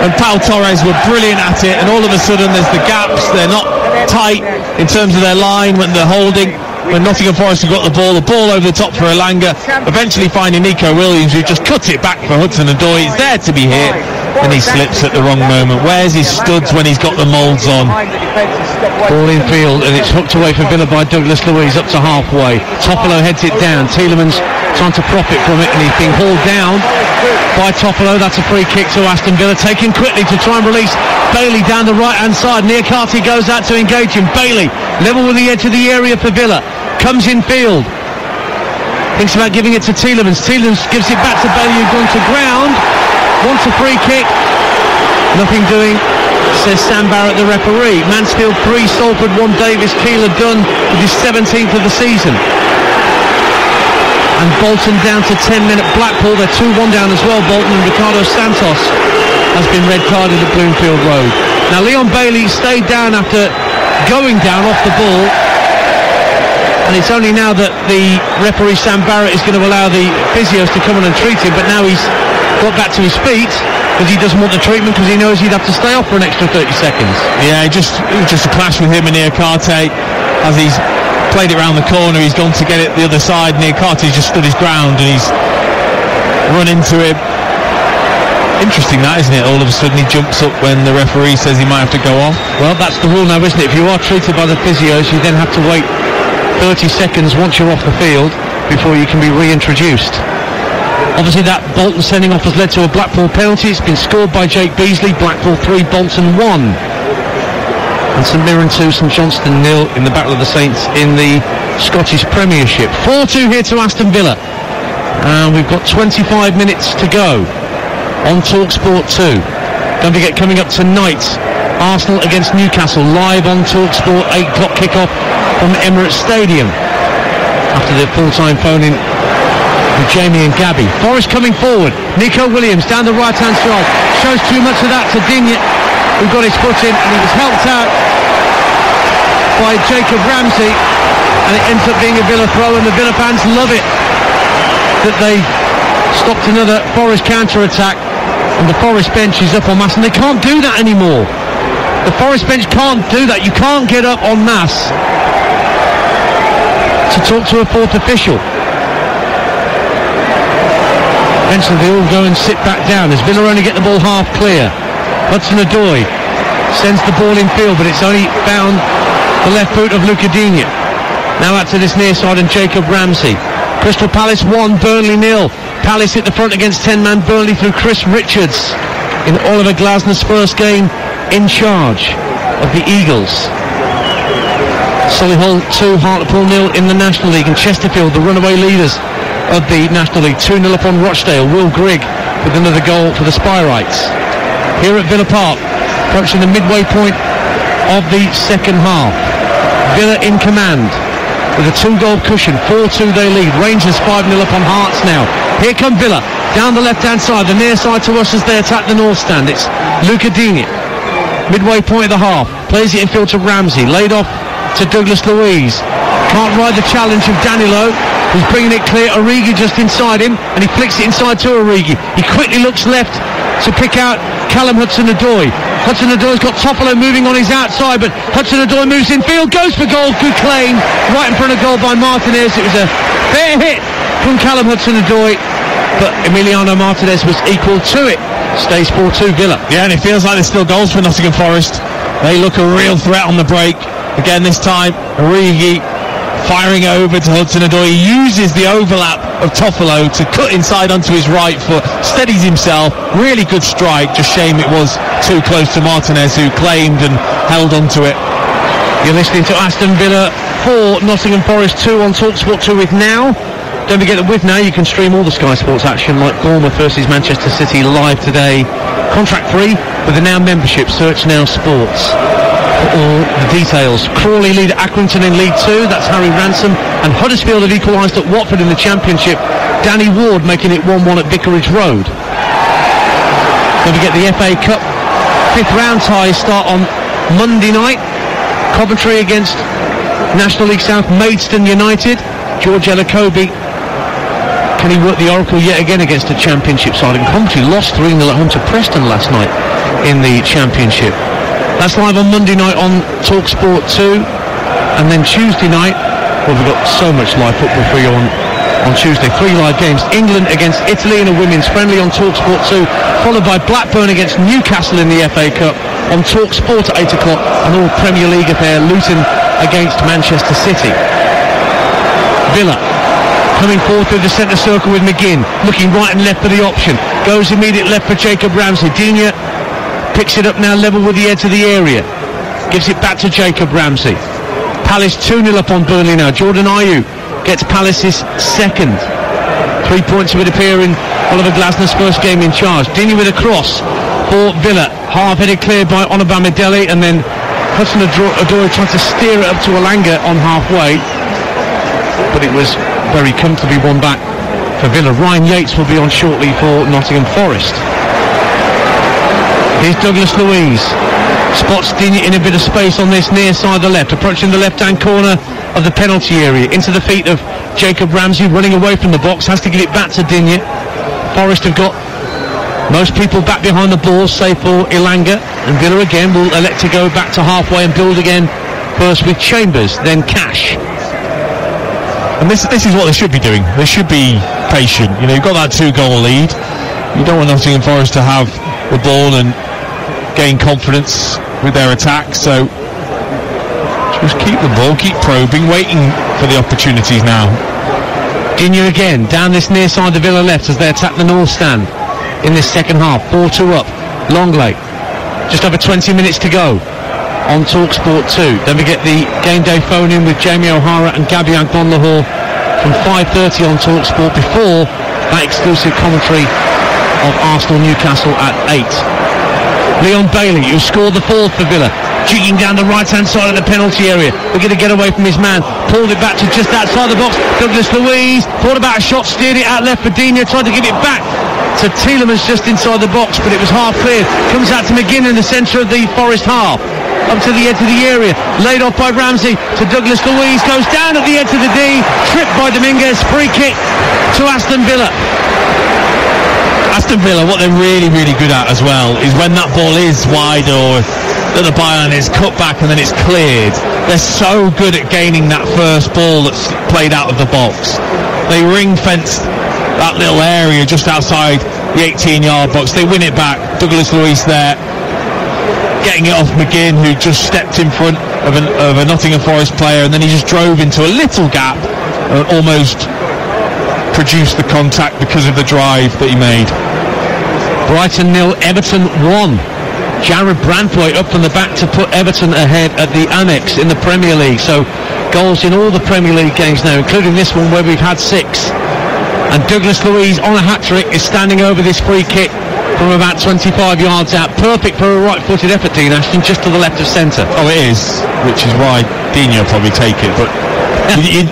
and Pau Torres were brilliant at it, and all of a sudden there's the gaps. They're not tight in terms of their line when they're holding. When Nottingham Forest have got the ball, the ball over the top for Elanga, eventually finding Nico Williams, who just cuts it back for Hudson-Odoi. He's there to be hit, and he slips at the wrong moment. Where's his studs when he's got the moulds on? Ball in field, and it's hooked away for Villa by Douglas Luiz up to halfway. Toffolo heads it down. Tielemans trying to profit from it, and he's being hauled down by Toffolo. That's a free kick to Aston Villa, taken quickly to try and release Bailey down the right hand side. Niakate goes out to engage him. Bailey level with the edge of the area for Villa. Comes in field. Thinks about giving it to Tielemans. Tielemans gives it back to Bailey gone to ground. Wants a free kick. Nothing doing, says Sam Barrott, the referee. Mansfield 3, Salford 1, Davis Keillor-Dunn with his 17th of the season and Bolton down to 10 minute Blackpool. They're 2-1 down as well, Bolton, and Ricardo Santos has been red carded at Bloomfield Road. Now Leon Bailey stayed down after going down off the ball. And it's only now that the referee Sam Barrott is going to allow the physios to come in and treat him, but now he's got back to his feet because he doesn't want the treatment because he knows he'd have to stay off for an extra 30 seconds. Yeah, just just a clash with him and Niakate as he's played it round the corner. He's gone to get it the other side. Near Niakate's just stood his ground and he's run into him. Interesting that, isn't it? All of a sudden he jumps up when the referee says he might have to go off. Well, that's the rule now, isn't it? If you are treated by the physios, you then have to wait 30 seconds once you're off the field before you can be reintroduced. Obviously, that Bolton sending off has led to a Blackpool penalty. It's been scored by Jake Beesley. Blackpool 3, Bolton 1 and St Mirren 2, St Johnstone nil in the Battle of the Saints in the Scottish Premiership. 4-2 here to Aston Villa. And we've got 25 minutes to go on TalkSport 2. Don't forget, coming up tonight, Arsenal against Newcastle, live on TalkSport, 8 o'clock kickoff from Emirates Stadium. After the full-time phone-in with Jamie and Gabby. Forest coming forward. Nico Williams down the right-hand side. Shows too much of that to Digne who got his foot in and he was helped out by Jacob Ramsey and it ends up being a Villa throw and the Villa fans love it that they stopped another Forest counter-attack and the Forest bench is up on mass and they can't do that anymore. The Forest bench can't do that. You can't get up on mass to talk to a fourth official. Eventually they all go and sit back down as Villa only get the ball half clear. Hudson-Odoi sends the ball in field, but it's only found the left boot of Luca Digne. Now out to this near side and Jacob Ramsey. Crystal Palace 1, Burnley nil. Palace hit the front against 10-man Burnley through Chris Richards in Oliver Glasner's first game in charge of the Eagles. Solihull 2, Hartlepool nil in the National League and Chesterfield, the runaway leaders of the National League, 2-0 upon Rochdale. Will Grigg with another goal for the Spireites here at Villa Park, approaching the midway point of the second half. Villa in command with a two-goal cushion, 4-2 they lead. Rangers 5-0 up on Hearts now. Here come Villa down the left-hand side, the near side to us as they attack the north stand. It's Luca Digne. Midway point of the half, plays it in field to Ramsey, laid off to Douglas Luiz. Can't ride the challenge of Danilo, who's bringing it clear. Origi just inside him, and he flicks it inside to Origi. He quickly looks left to pick out Callum Hudson-Odoi. Hudson-Odoi's got Toffolo moving on his outside, but Hudson-Odoi moves in field, goes for goal. Good claim, right in front of goal by Martinez. It was a fair hit from Callum Hudson-Odoi, but Emiliano Martinez was equal to it. Stays 4-2 Villa. Yeah, and it feels like there's still goals for Nottingham Forest. They look a real threat on the break. Again, this time, Origi firing over to Hudson-Odoi. He uses the overlap of Toffolo to cut inside onto his right foot, steadies himself. Really good strike. Just shame it was too close to Martinez, who claimed and held onto it. You're listening to Aston Villa 4, Nottingham Forest 2 on TalkSport 2 with now Don't forget that with now you can stream all the Sky Sports action like Bournemouth versus Manchester City live today. Contract free with the Now membership. Search Now Sports all the details. Crawley lead Accrington in League Two. That's Harry Ransom. And Huddersfield have equalised at Watford in the Championship. Danny Ward making it 1-1 at Vicarage Road. Don't get the FA Cup fifth round ties start on Monday night. Coventry against National League South Maidstone United. George Elokobi. Can he work the oracle yet again against a championship side? And Coventry lost 3 0 at home to Preston last night in the championship. That's live on Monday night on Talksport 2. And then Tuesday night, well, we've got so much live football for you on, on Tuesday. Three live games. England against Italy in a women's friendly on Talksport 2, followed by Blackburn against Newcastle in the FA Cup on Talksport at 8 o'clock, and all Premier League affair, Luton against Manchester City. Villa coming forward through the centre circle with McGinn, looking right and left for the option. Goes immediate left for Jacob Ramsey. Digne picks it up now level with the edge of the area. Gives it back to Jacob Ramsey. Palace 2-0 up on Burnley now. Jordan Ayew gets Palace's second. Three points would appear in Oliver Glasner's first game in charge. Digne with a cross for Villa. Half-headed clear by Omobamidele and then Hudson Odoi trying to steer it up to Elanga on halfway. But it was very comfortably won back for Villa. Ryan Yates will be on shortly for Nottingham Forest. Here's Douglas Luiz. Spots Digne in a bit of space on this near side of the left, approaching the left-hand corner of the penalty area, into the feet of Jacob Ramsey, running away from the box, has to give it back to Digne. Forest have got most people back behind the ball, save for Elanga, and Villa again will elect to go back to halfway and build again, first with Chambers, then Cash. And this this is what they should be doing. They should be patient. You know, you've got that two goal lead. You don't want Nottingham Forest to have the ball and gain confidence with their attack. So just keep the ball, keep probing, waiting for the opportunities now. Digne again, down this near side of Villa left as they attack the north stand in this second half. 4-2 up. Lenglet. Just over 20 minutes to go on Talksport 2. Then we get the game day phone in with Jamie O'Hara and Gabby Agbonlahor from 5.30 on Talksport before that exclusive commentary of Arsenal Newcastle at 8. Leon Bailey, who scored the fourth for Villa, jigging down the right-hand side of the penalty area. We're going to get away from his man. Pulled it back to just outside the box. Douglas Luiz thought about a shot, steered it out left for tried to give it back to Tielemans just inside the box, but it was half cleared. Comes out to McGinn in the centre of the Forest half up to the edge of the area. Laid off by Ramsey to Douglas Luiz. Goes down at the edge of the D. Tripped by Dominguez. Free kick to Aston Villa. Aston Villa, what they're really, really good at as well is when that ball is wide or that the byline is cut back and then it's cleared. They're so good at gaining that first ball that's played out of the box. They ring fence that little area just outside the 18 yard box. They win it back. Douglas Luiz there getting it off McGinn, who just stepped in front of, an, of a Nottingham Forest player, and then he just drove into a little gap and almost produced the contact because of the drive that he made. Brighton nil, Everton one. Jarrad Branthwaite up from the back to put Everton ahead at the Amex in the Premier League. So goals in all the Premier League games now, including this one where we've had six. And Douglas Luiz on a hat trick is standing over this free kick from about 25 yards out. Perfect for a right-footed effort, Dean Ashton, just to the left of centre. Oh, it is, which is why Digne will probably take it. But [laughs] you, you,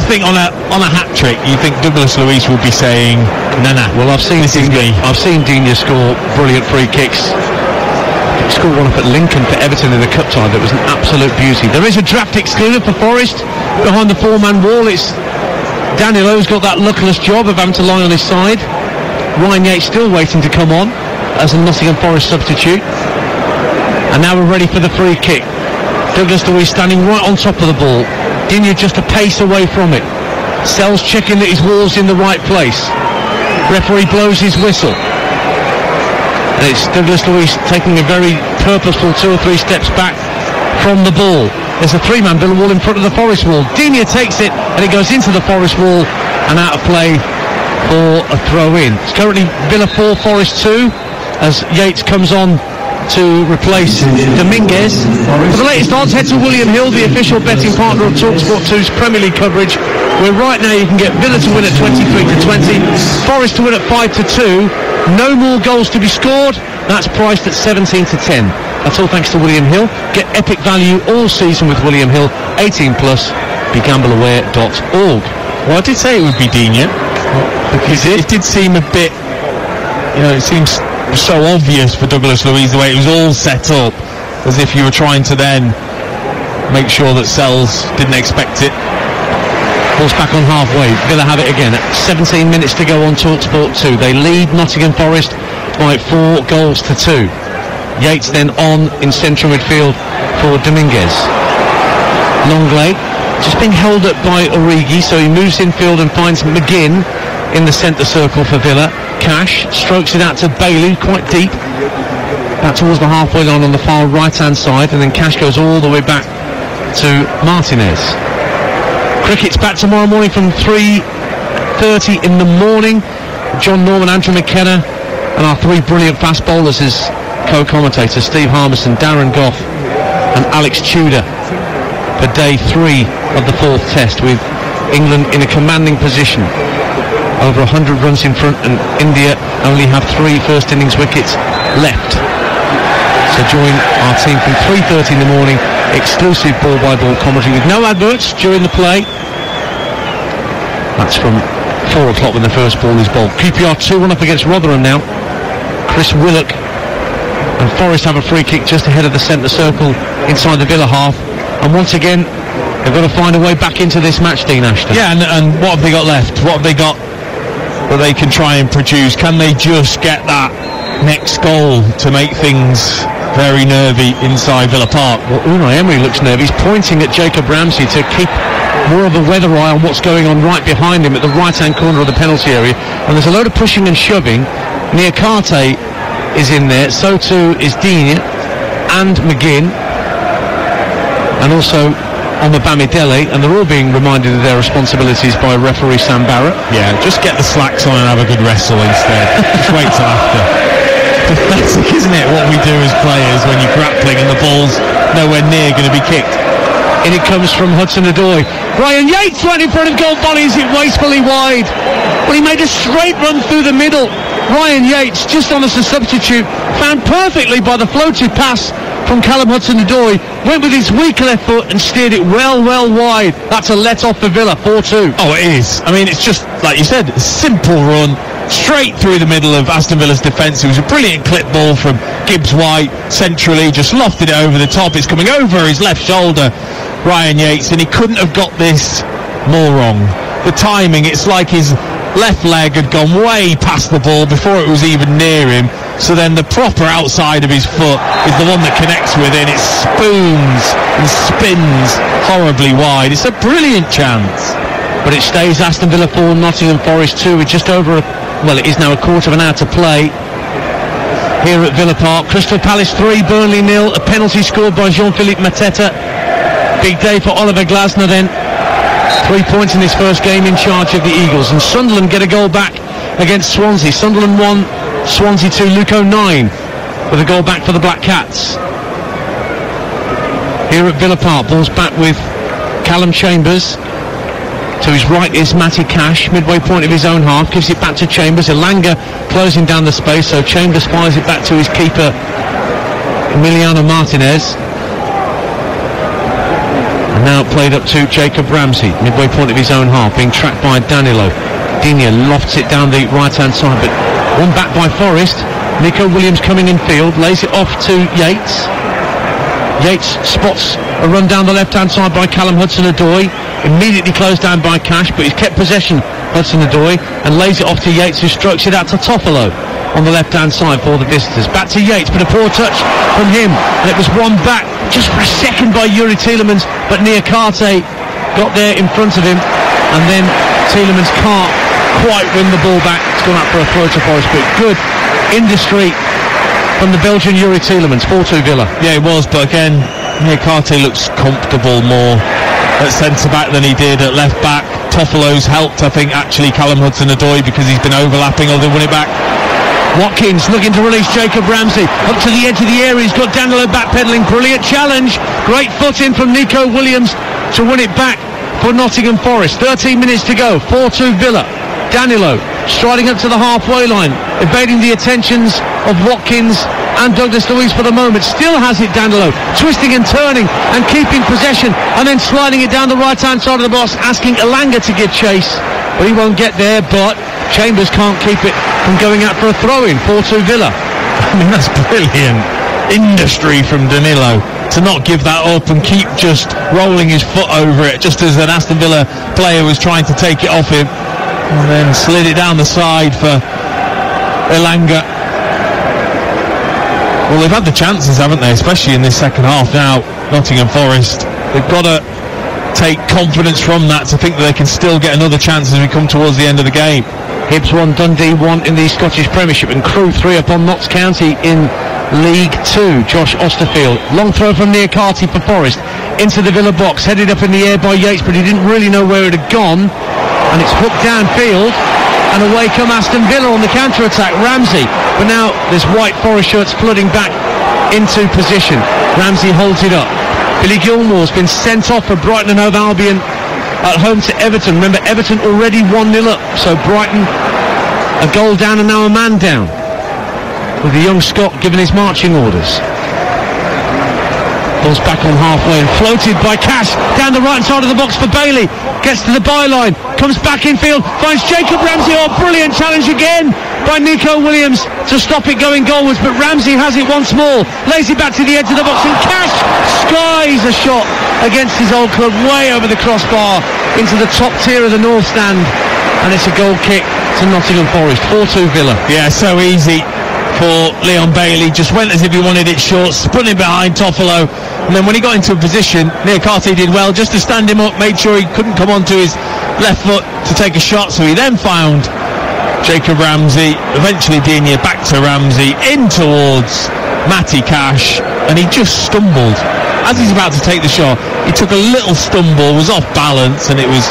think on a on a hat trick, you think Douglas Luiz will be saying, "No, no." Well, I've seen this Digne, is me. I've seen Digne score brilliant free kicks. He scored one up at Lincoln for Everton in the cup tie that was an absolute beauty. There is a draft excluder for Forest behind the four-man wall. It's Danilo's got that luckless job of having to lie on his side. Ryan Yates still waiting to come on as a Nottingham Forest substitute. And now we're ready for the free kick. Douglas Luiz standing right on top of the ball. Digne just a pace away from it. Sels checking that his wall's in the right place. Referee blows his whistle. And it's Douglas Luiz taking a very purposeful two or three steps back from the ball. There's a three-man Villa wall in front of the Forest wall. Digne takes it and it goes into the Forest wall and out of play for a throw in. It's currently Villa 4, Forest 2 as Yates comes on to replace Dominguez. For the latest odds, head to William Hill, the official betting partner of TalkSport 2's Premier League coverage where right now you can get Villa to win at 23 to 20, Forest to win at 5 to 2, no more goals to be scored. That's priced at 17 to 10. That's all thanks to William Hill. Get epic value all season with William Hill. 18 plus. BeGambleAware.org. Well, I did say it would be Digne because it, it did seem a bit, you know, it seems so obvious for Douglas Luiz the way it was all set up, as if you were trying to then make sure that Sels didn't expect it. Ball's back on halfway. Villa have it again. 17 minutes to go on Talksport 2. They lead Nottingham Forest by four goals to two. Yates then on in central midfield for Dominguez. Lenglet just being held up by Origi, so he moves infield and finds McGinn in the centre circle for Villa. Cash strokes it out to Bailey, quite deep, back towards the halfway line on the far right-hand side, and then Cash goes all the way back to Martinez. Cricket's back tomorrow morning from 3.30 in the morning. John Norman, Andrew McKenna, and our three brilliant fast bowlers as co-commentators, Steve Harmison, Darren Gough, and Alex Tudor for day three of the fourth test with England in a commanding position. Over 100 runs in front and India only have three first innings wickets left. So join our team from 3.30 in the morning, exclusive ball by ball commentary with no adverts during the play. That's from 4 o'clock when the first ball is bowled. QPR 2-1 up against Rotherham now. Chris Willock and Forest have a free kick just ahead of the centre circle inside the Villa half. And once again, they've got to find a way back into this match, Dean Ashton. Yeah, and, and what have they got left? What have they got that they can try and produce? Can they just get that next goal to make things very nervy inside Villa Park? Well, Unai Emery looks nervous. He's pointing at Jacob Ramsey to keep more of a weather eye on what's going on right behind him at the right-hand corner of the penalty area. And there's a load of pushing and shoving. Niakate is in there. So too is Digne and McGinn and also Omobamidele, and they're all being reminded of their responsibilities by referee Sam Barrott. Yeah, just get the slacks on and have a good wrestle instead. just wait till after. [laughs] Pathetic, isn't it, what we do as players when you're grappling and the ball's nowhere near going to be kicked. In it comes from Hudson Odoi. Ryan Yates went in front of goal volley. Is it wastefully wide? Well, he made a straight run through the middle. Ryan Yates, just on as a substitute, found perfectly by the floated pass from Callum Hudson-Odoi, went with his weak left foot and steered it well, well wide. That's a let off for Villa, 4-2. Oh, it is. I mean, it's just, like you said, a simple run, straight through the middle of Aston Villa's defence. It was a brilliant clip ball from Gibbs White, centrally, just lofted it over the top. It's coming over his left shoulder, Ryan Yates, and he couldn't have got this more wrong. The timing, it's like his left leg had gone way past the ball before it was even near him. So then the proper outside of his foot is the one that connects with it. It spoons and spins horribly wide. It's a brilliant chance. But it stays Aston Villa 4, Nottingham Forest 2 with just over, a, well, it is now a quarter of an hour to play here at Villa Park. Crystal Palace 3, Burnley nil. A penalty scored by Jean-Philippe Mateta. Big day for Oliver Glasner then. Three points in his first game in charge of the Eagles. And Sunderland get a goal back against Swansea. Sunderland 1, Swansea 2, Luke O'Nien with a goal back for the Black Cats. Here at Villa Park, ball's back with Callum Chambers. To his right is Matty Cash, midway point of his own half, gives it back to Chambers. Elanga closing down the space, so Chambers fires it back to his keeper, Emiliano Martinez. And now played up to Jacob Ramsey, midway point of his own half, being tracked by Danilo. Digne lofts it down the right-hand side, but one back by Forest. Nico Williams coming in field, lays it off to Yates. Yates spots a run down the left-hand side by Callum Hudson-Odoi, immediately closed down by Cash, but he's kept possession, Hudson-Odoi, and lays it off to Yates, who strokes it out to Toffolo on the left-hand side for the visitors. Back to Yates, but a poor touch from him, and it was one back just for a second by Youri Tielemans, but Niakate got there in front of him, and then Tielemans can't quite win the ball back. Gone up for a throw to Forest, but good industry from the Belgian Youri Tielemans, 4-2 Villa. Yeah, it was, but again, Niakate looks comfortable more at centre back than he did at left back. Toffolo's helped, I think, actually Callum Hudson-Odoi because he's been overlapping they won it back. Watkins looking to release Jacob Ramsey up to the edge of the area. He's got Danilo backpedaling. Brilliant challenge. Great foot in from Nico Williams to win it back for Nottingham Forest. 13 minutes to go. 4-2 Villa. Danilo striding up to the halfway line, evading the attentions of Watkins and Douglas Luiz for the moment. Still has it Danilo, twisting and turning and keeping possession and then sliding it down the right hand side of the box, asking Elanga to give chase. But he won't get there, but Chambers can't keep it from going out for a throw in. 4-2 Villa. [laughs] I mean, that's brilliant industry from Danilo to not give that up and keep just rolling his foot over it just as an Aston Villa player was trying to take it off him and then slid it down the side for Elanga. Well, they've had the chances, haven't they? Especially in this second half now, Nottingham Forest. They've got to take confidence from that to think that they can still get another chance as we come towards the end of the game. Hibs 1, Dundee 1 in the Scottish Premiership and Crewe 3 upon Notts County in League 2. Josh Osterfield, long throw from near Carty for Forest into the Villa box, headed up in the air by Yates, but he didn't really know where it had gone and it's hooked downfield and away come Aston Villa on the counter-attack. Ramsey but now this white Forest shirts flooding back into position. Ramsey holds it up. Billy Gilmour's been sent off for Brighton and Hove Albion at home to Everton. Remember Everton already 1-0 up so Brighton a goal down and now a man down with the young Scot giving his marching orders. Ball's back on halfway and floated by Cash down the right side of the box for Bailey. Gets to the byline, comes back in field, finds Jacob Ramsey. Oh, brilliant challenge again by Neco Williams to stop it going goalwards. But Ramsey has it once more, lays it back to the edge of the box, and Cash skies a shot against his old club way over the crossbar into the top tier of the North Stand. And it's a goal kick to Nottingham Forest. 4-2 Villa. Yeah, so easy for Leon Bailey. Just went as if he wanted it short, spun behind Toffolo. And then when he got into a position, Niakate did well just to stand him up, made sure he couldn't come onto his left foot to take a shot. So he then found Jacob Ramsey, eventually Digne back to Ramsey, in towards Matty Cash, and he just stumbled. As he's about to take the shot, he took a little stumble, was off balance, and it was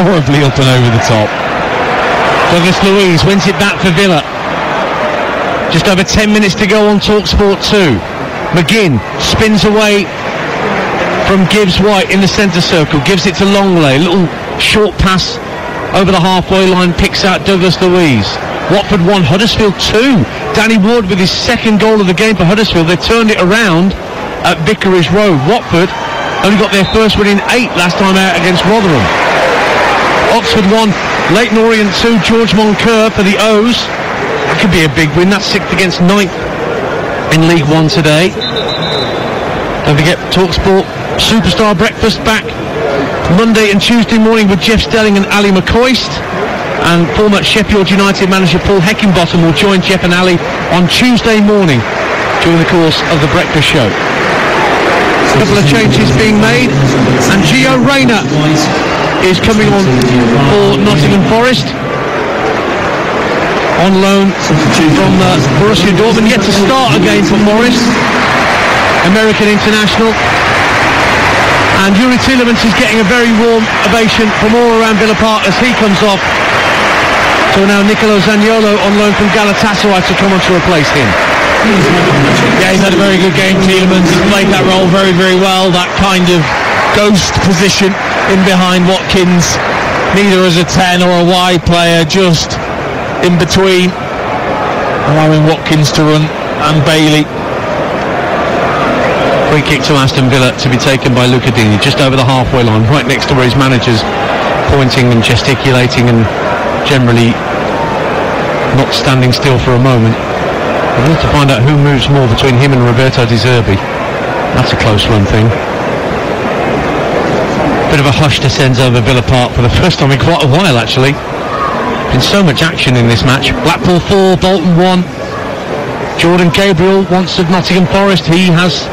horribly up and over the top. Douglas Luiz wins it back for Villa. Just over 10 minutes to go on Talksport 2. McGinn spins away from Gibbs White in the centre circle, gives it to Lenglet, little short pass over the halfway line, picks out Douglas Luiz. Watford 1, Huddersfield 2. Danny Ward with his second goal of the game for Huddersfield. They turned it around at Vicarage Road. Watford only got their first win in eight last time out against Rotherham. Oxford 1, Leyton Orient 2, George Moncur for the O's. Could be a big win. That's sixth against ninth in League One today. Don't forget Talksport Superstar Breakfast back Monday and Tuesday morning with Jeff Stelling and Ally McCoist. And former Sheffield United manager Paul Heckingbottom will join Jeff and Ally on Tuesday morning during the course of the breakfast show. A couple of changes being made, and Gio Reyna is coming on for Nottingham Forest on loan from uh, Borussia Dortmund, yet to start again for Morris, American international. And Youri Tielemans is getting a very warm ovation from all around Villa Park as he comes off. So now Nicolo Zaniolo on loan from Galatasaray to come on to replace him. Yeah, he's had a very good game, Tielemans. He's played that role very, very well. That kind of ghost position in behind Watkins. Neither as a 10 or a wide player, just in between, allowing Watkins to run and Bailey. Free kick to Aston Villa to be taken by Luca Digne, just over the halfway line, right next to where his manager's pointing and gesticulating and generally not standing still for a moment. I need to find out who moves more between him and Roberto De Zerbi. That's a close one thing. Bit of a hush descends over Villa Park for the first time in quite a while actually. Been so much action in this match. Blackpool 4, Bolton 1. Jordan Gabriel wants of Nottingham Forest. He has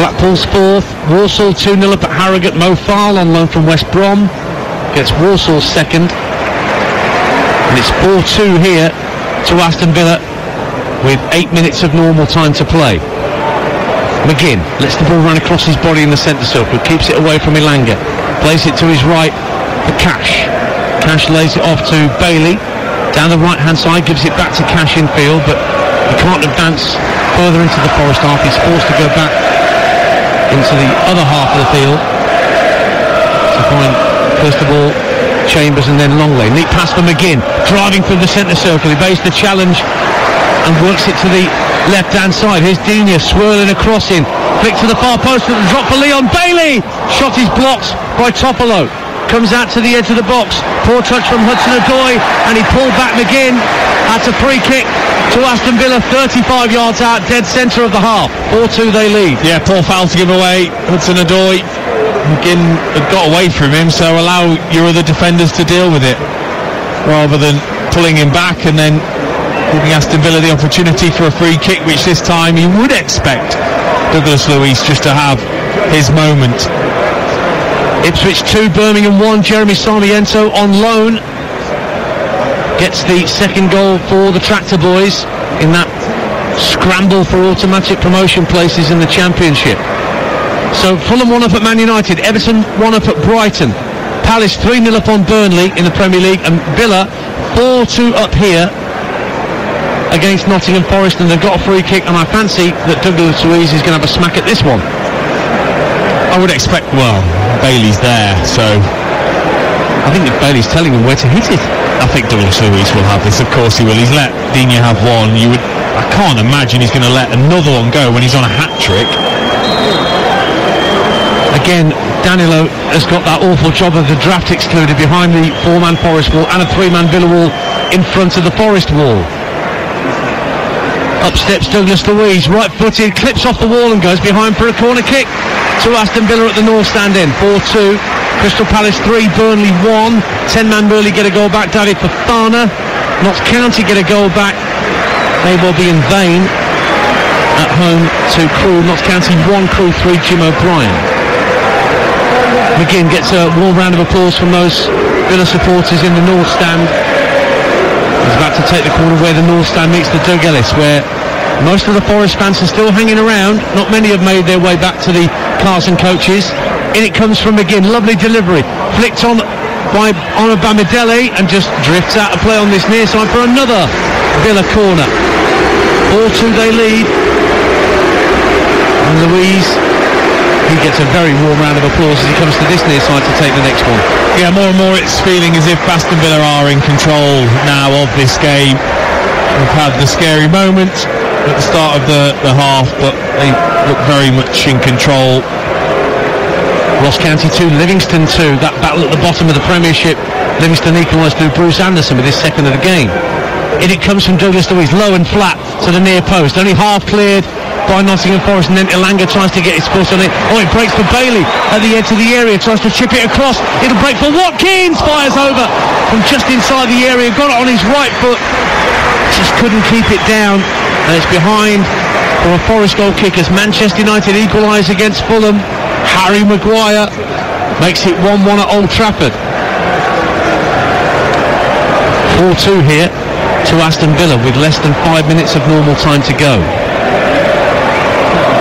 Blackpool's fourth. Walsall 2 0 up at Harrogate. Mo Faal on loan from West Brom. Gets Walsall's second. And it's 4 2 here to Aston Villa with eight minutes of normal time to play. McGinn lets the ball run across his body in the centre circle, keeps it away from Elanga, plays it to his right for Cash. Cash lays it off to Bailey. Down the right hand side, gives it back to Cash in field, but he can't advance further into the Forest half. He's forced to go back into the other half of the field. to find, first of all, Chambers and then Lenglet. Neat pass for McGinn, driving through the centre circle. He bases the challenge and works it to the left-hand side. Here's Digne swirling across in. Flick to the far post and drop for Leon Bailey. Shot is blocked by Toffolo. Comes out to the edge of the box. Poor touch from Hudson Odoi and he pulled back McGinn. That's a free kick to Aston Villa, 35 yards out, dead centre of the half. 4-2 they lead. Yeah, poor foul to give away. Hudson Odoi McGinn got away from him, so allow your other defenders to deal with it rather than pulling him back and then giving Aston Villa the opportunity for a free kick, which this time you would expect Douglas Luiz just to have his moment. Ipswich 2, Birmingham 1, Jeremy Sarmiento on loan gets the second goal for the Tractor Boys in that scramble for automatic promotion places in the Championship. So Fulham one up at Man United, Everton one up at Brighton, Palace 3 0 up on Burnley in the Premier League, and Villa 4 2 up here against Nottingham Forest, and they've got a free kick. And I fancy that Douglas Luiz is going to have a smack at this one. I would expect, well, Bailey's there, so I think that Bailey's telling him where to hit it. I think Douglas Luiz will have this. Of course he will. He's let Digne have one. You would, I can't imagine he's going to let another one go when he's on a hat trick. Again, Danilo has got that awful job of the draft excluded behind the four-man Forest wall and a three-man Villa wall in front of the Forest wall. Up steps Douglas Luiz, right-footed, clips off the wall and goes behind for a corner kick to Aston Villa at the North Stand in. 4-2. Crystal Palace 3, Burnley 1. 10-man Burnley get a goal back. David Fofana. Notts County get a goal back. They will be in vain at home to Crewe. Notts County 1, Crewe 3, Jim O'Brien. McGinn gets a warm round of applause from those Villa supporters in the North Stand. He's about to take the corner where the North Stand meets the Doug Ellis, where most of the Forest fans are still hanging around. Not many have made their way back to the cars and coaches. In it comes from McGinn. Lovely delivery. Flicked on by Honor and just drifts out of play on this near side for another Villa corner. 4-2 they lead. And Luiz he gets a very warm round of applause as he comes to this near side to take the next one. Yeah, more and more it's feeling as if Aston Villa are in control now of this game. We've had the scary moment at the start of the, the half, but they look very much in control. Ross County 2, Livingston 2. That battle at the bottom of the Premiership. Livingston equalised through Bruce Anderson with his second of the game. In it comes from Douglas Luiz, low and flat to the near post. Only half cleared by Nottingham Forest, and then Elanga tries to get his foot on it. Oh, it breaks for Bailey at the edge of the area, tries to chip it across. It'll break for Watkins, fires over from just inside the area, got it on his right foot, just couldn't keep it down, and it's behind for a Forest goal kick as Manchester United equalise against Fulham. Harry Maguire makes it 1-1 at Old Trafford. 4-2 here to Aston Villa with less than five minutes of normal time to go.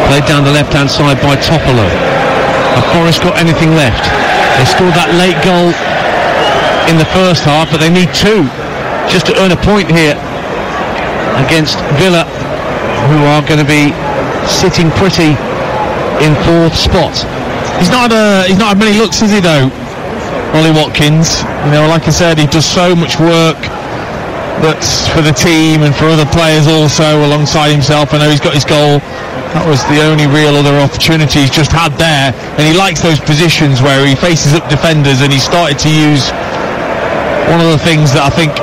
Played down the left-hand side by Toffolo. Have Forest got anything left? They scored that late goal in the first half, but they need two just to earn a point here against Villa, who are going to be sitting pretty in fourth spot. He's not had, a, he's not had many looks, has he though? Ollie Watkins. You know, like I said, he does so much work that's for the team and for other players also alongside himself. I know he's got his goal. That was the only real other opportunity he's just had there. And he likes those positions where he faces up defenders and he started to use one of the things that I think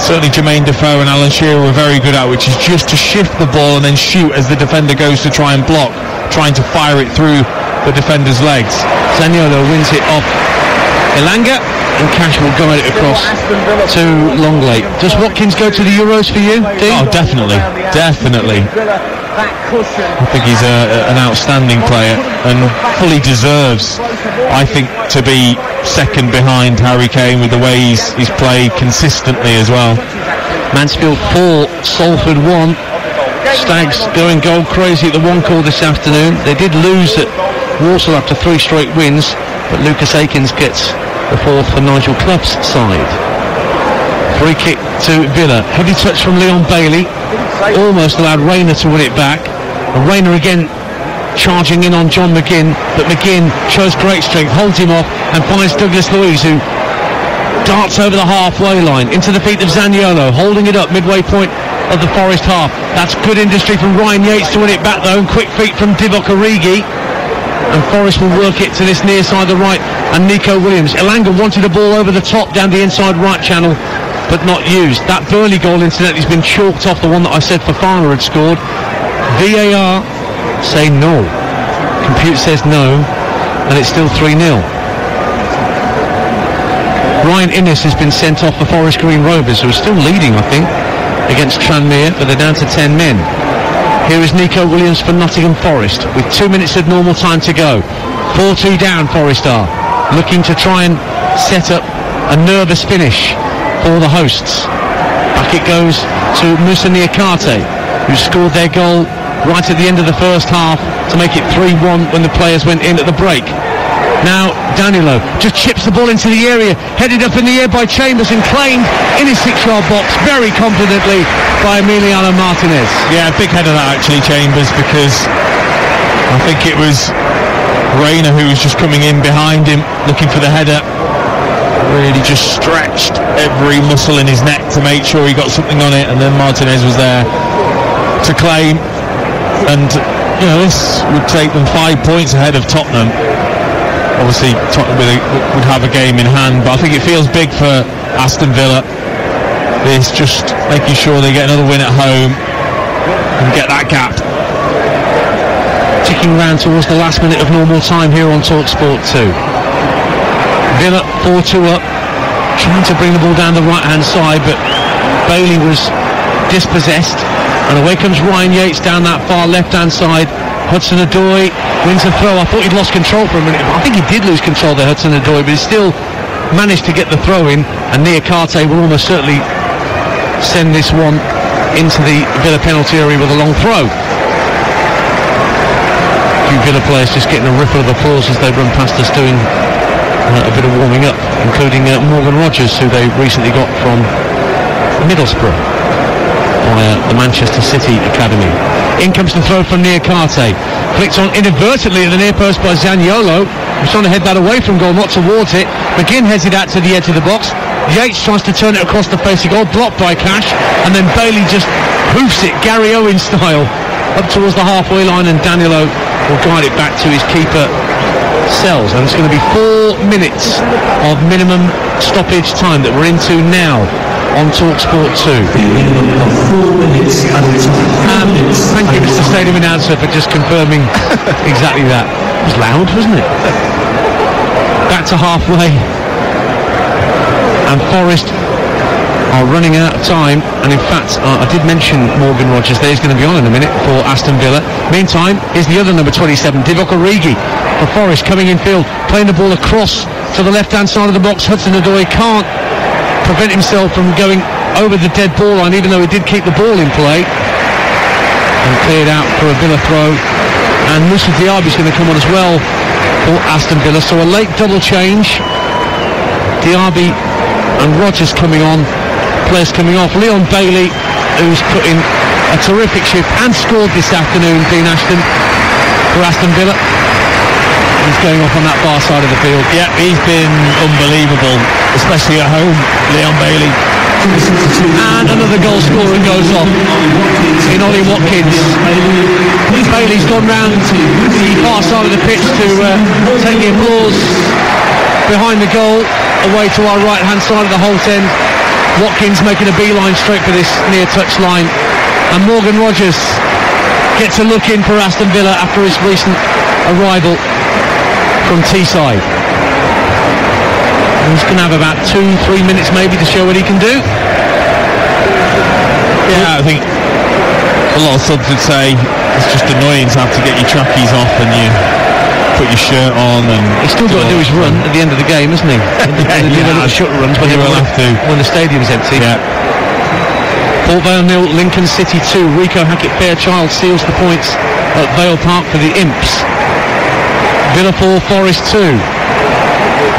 certainly Jermaine Defoe and Alan Shearer were very good at, which is just to shift the ball and then shoot as the defender goes to try and block, trying to fire it through the defender's legs. Zaniolo wins it off Elanga and Cash will go it across to Lenglet. Does Watkins go to the Euros for you? Dean? Oh, definitely, definitely. I think he's a, an outstanding player and fully deserves, I think, to be second behind Harry Kane with the way he's, he's played consistently as well. Mansfield 4, Salford 1. Stags going gold crazy at the one call this afternoon. They did lose at Walsall after three straight wins, but Lucas Akins gets the fourth for Nigel Clough's side. Free kick to Villa. Heavy touch from Leon Bailey. Almost allowed Reyna to win it back. And Reyna again charging in on John McGinn, but McGinn shows great strength, holds him off, and finds Douglas Luiz, who darts over the halfway line into the feet of Zaniolo, holding it up midway point of the Forest half. That's good industry from Ryan Yates to win it back though, and quick feet from Divock Origi. And Forest will work it to this near side of the right, and Neco Williams. Elanga wanted a ball over the top down the inside right channel, but not used. That Burnley goal, incidentally, has been chalked off the one that I said Fofana had scored. VAR say no. Compute says no, and it's still 3 0. Ryan Innes has been sent off for Forest Green Rovers, who are still leading, I think, against Tranmere, but they're down to 10 men. Here is Neco Williams for Nottingham Forest, with two minutes of normal time to go. 4-2 down, Forest are, looking to try and set up a nervous finish for the hosts. Back it goes to Moussa Niakate, who scored their goal right at the end of the first half to make it 3-1 when the players went in at the break. Now Danilo just chips the ball into the area, headed up in the air by Chambers and claimed in his six-yard box very confidently by Emiliano Martinez. Yeah, big head of that actually, Chambers, because I think it was Reyna who was just coming in behind him, looking for the header. Really just stretched every muscle in his neck to make sure he got something on it, and then Martinez was there to claim. And you know, this would take them five points ahead of Tottenham obviously Tottenham would have a game in hand, but I think it feels big for Aston Villa. It's just making sure they get another win at home and get that gap. Ticking round towards the last minute of normal time here on Talksport 2. Villa 4-2 up, trying to bring the ball down the right-hand side, but Bailey was dispossessed, and away comes Ryan Yates down that far left-hand side. Hudson Odoi wins the throw. I thought he'd lost control for a minute. I think he did lose control there, Hudson Odoi, but he still managed to get the throw in. And Niakate will almost certainly send this one into the Villa penalty area with a long throw. A few Villa players just getting a ripple of applause as they run past us doing a bit of warming up, including uh, Morgan Rogers, who they recently got from Middlesbrough via the Manchester City Academy. In comes the throw from Niakate. Flicked on inadvertently at the near post by Zaniolo. He's trying to head that away from goal, not towards it. McGinn heads it out to the edge of the box. Yates tries to turn it across the face of goal, blocked by Cash. And then Bailey just hoofs it, Garryowen style, up towards the halfway line. And Danilo will guide it back to his keeper, Sels. And it's going to be four minutes of minimum stoppage time that we're into now on Talksport 2. Um, thank you, Mr. Stadium Announcer, for just confirming [laughs] exactly that. It was loud, wasn't it? Back to halfway. And Forest are running out of time. And in fact, uh, I did mention Morgan Rogers there. He's going to be on in a minute for Aston Villa. Meantime, here's the other number 27, Divock Origi for Forest coming in field, playing the ball across to the left-hand side of the box. Hudson Odoi can't prevent himself from going over the dead ball line, even though he did keep the ball in play. And cleared out for a Villa throw. And Moussa Diaby is going to come on as well for Aston Villa. So a late double change. Diaby and Rogers coming on. Players coming off. Leon Bailey, who's put in a terrific shift and scored this afternoon, Dean Ashton, for Aston Villa. He's going off on that far side of the field. Yeah, he's been unbelievable, especially at home, Leon Bailey. And another goal scorer goes off in Ollie Watkins. Bailey's gone round the far side of the pitch to uh, take the applause behind the goal away to our right hand side of the Holte end. Watkins making a beeline straight for this near touch line. And Morgan Rogers gets a look in for Aston Villa after his recent arrival from Teesside. He's going to have about two, three minutes maybe to show what he can do. Yeah, I think a lot of subs would say it's just annoying to have to get your trackies off and you put your shirt on and he's still got to do his run at the end of the game, isn't he? [laughs] yeah, he yeah, little short runs when, he will have to. when the stadium's empty. Yeah. Port Vale nil, Lincoln City 2. Rico Hackett Fairchild seals the points at Vale Park for the Imps. Villa 4, Forest 2.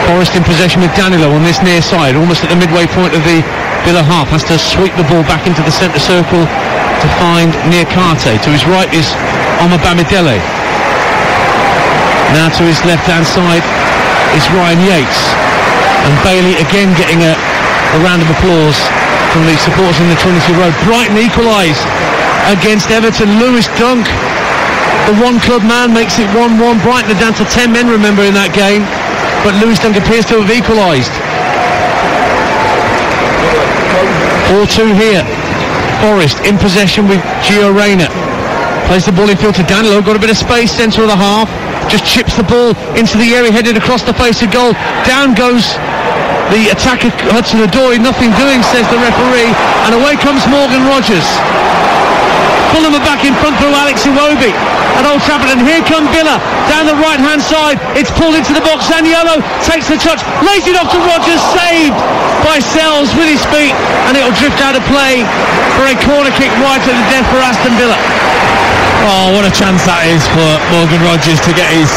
Forest in possession with Danilo on this near side, almost at the midway point of the Villa half. Has to sweep the ball back into the centre circle to find Niakate. To his right is Omobamidele. Now to his left-hand side is Ryan Yates. And Bailey again getting a, a round of applause from the supporters in the Trinity Road. Brighton equalised against Everton. Lewis Dunk, the one club man, makes it 1-1. Brighton are down to 10 men, remember, in that game. But Lewis Dunk appears to have equalised. 4-2 here. Forest in possession with Gio Reyna. Plays the ball in field to Danilo. Got a bit of space, centre of the half. Just chips the ball into the area, headed across the face of goal. Down goes the attacker Hudson Odoi. Nothing doing, says the referee. And away comes Morgan Rogers. Fulham are back in front through Alex Iwobi at Old Trafford. And here come Villa down the right hand side. It's pulled into the box. Zaniolo takes the touch, lays it off to Rogers, saved by Sels with his feet. And it'll drift out of play for a corner kick right at the death for Aston Villa. Oh, what a chance that is for Morgan Rogers to get his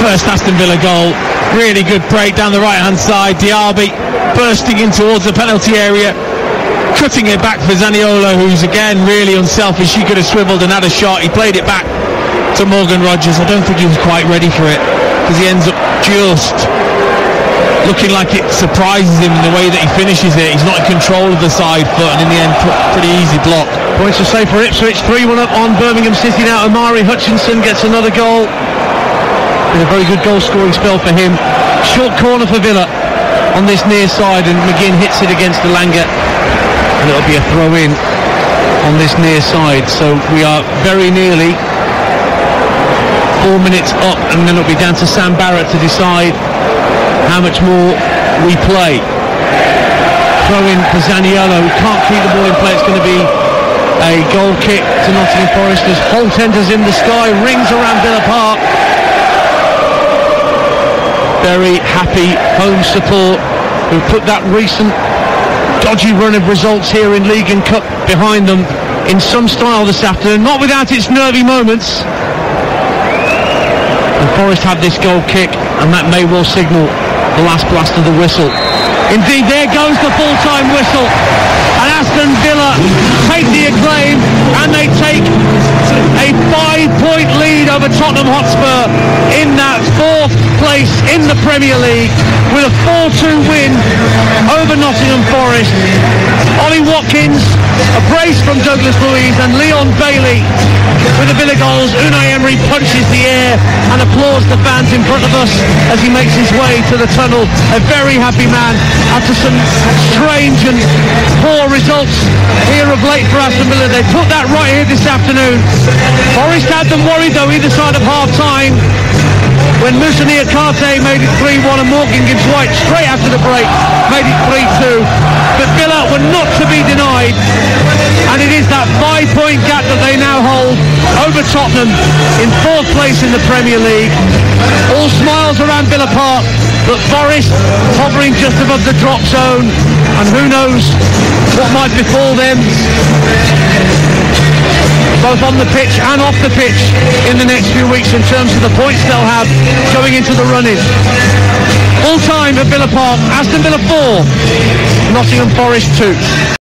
first Aston Villa goal. Really good break down the right hand side. Diaby bursting in towards the penalty area cutting it back for Zaniolo, who's again really unselfish. He could have swiveled and had a shot. He played it back to Morgan Rogers. I don't think he was quite ready for it because he ends up just looking like it surprises him in the way that he finishes it. He's not in control of the side foot, and in the end, pretty easy block. Points to say for Ipswich. 3-1 up on Birmingham City now. Omari Hutchinson gets another goal. Been a very good goal scoring spell for him. Short corner for Villa on this near side, and McGinn hits it against the Langer and it'll be a throw in on this near side. So we are very nearly four minutes up, and then it'll be down to Sam Barrott to decide how much more we play. Throw in for Zaniolo, who can't keep the ball in play. It's going to be a goal kick to Nottingham Forest as Holte Enders in the sky, rings around Villa Park. Very happy home support who put that recent dodgy run of results here in League and Cup behind them in some style this afternoon, not without its nervy moments. And Forest have this goal kick, and that may well signal the last blast of the whistle. Indeed, there goes the full-time whistle. And Aston Villa take the acclaim, and they take a five-point lead over Tottenham Hotspur in that fourth place in the Premier League with a 4-2 win over Nottingham Forest. Ollie Watkins, a brace from Douglas Luiz and Leon Bailey with the Villa goals. Unai Emery punches the air and applauds the fans in front of us as he makes his way to the tunnel. A very happy man after some strange and poor results here of late for Aston Villa. They put that right here this afternoon. Forest had them worried though either side of half time when Niakhaté made it 3-1 and Morgan Gibbs White straight after the break made it 3-2. But Villa were not to be denied and it is that five point gap that they now hold over Tottenham in fourth place in the Premier League. All smiles around Villa Park but Forest hovering just above the drop zone and who knows what might befall them both on the pitch and off the pitch in the next few weeks in terms of the points they'll have going into the run-in. All time at Villa Park, Aston Villa 4, Nottingham Forest 2.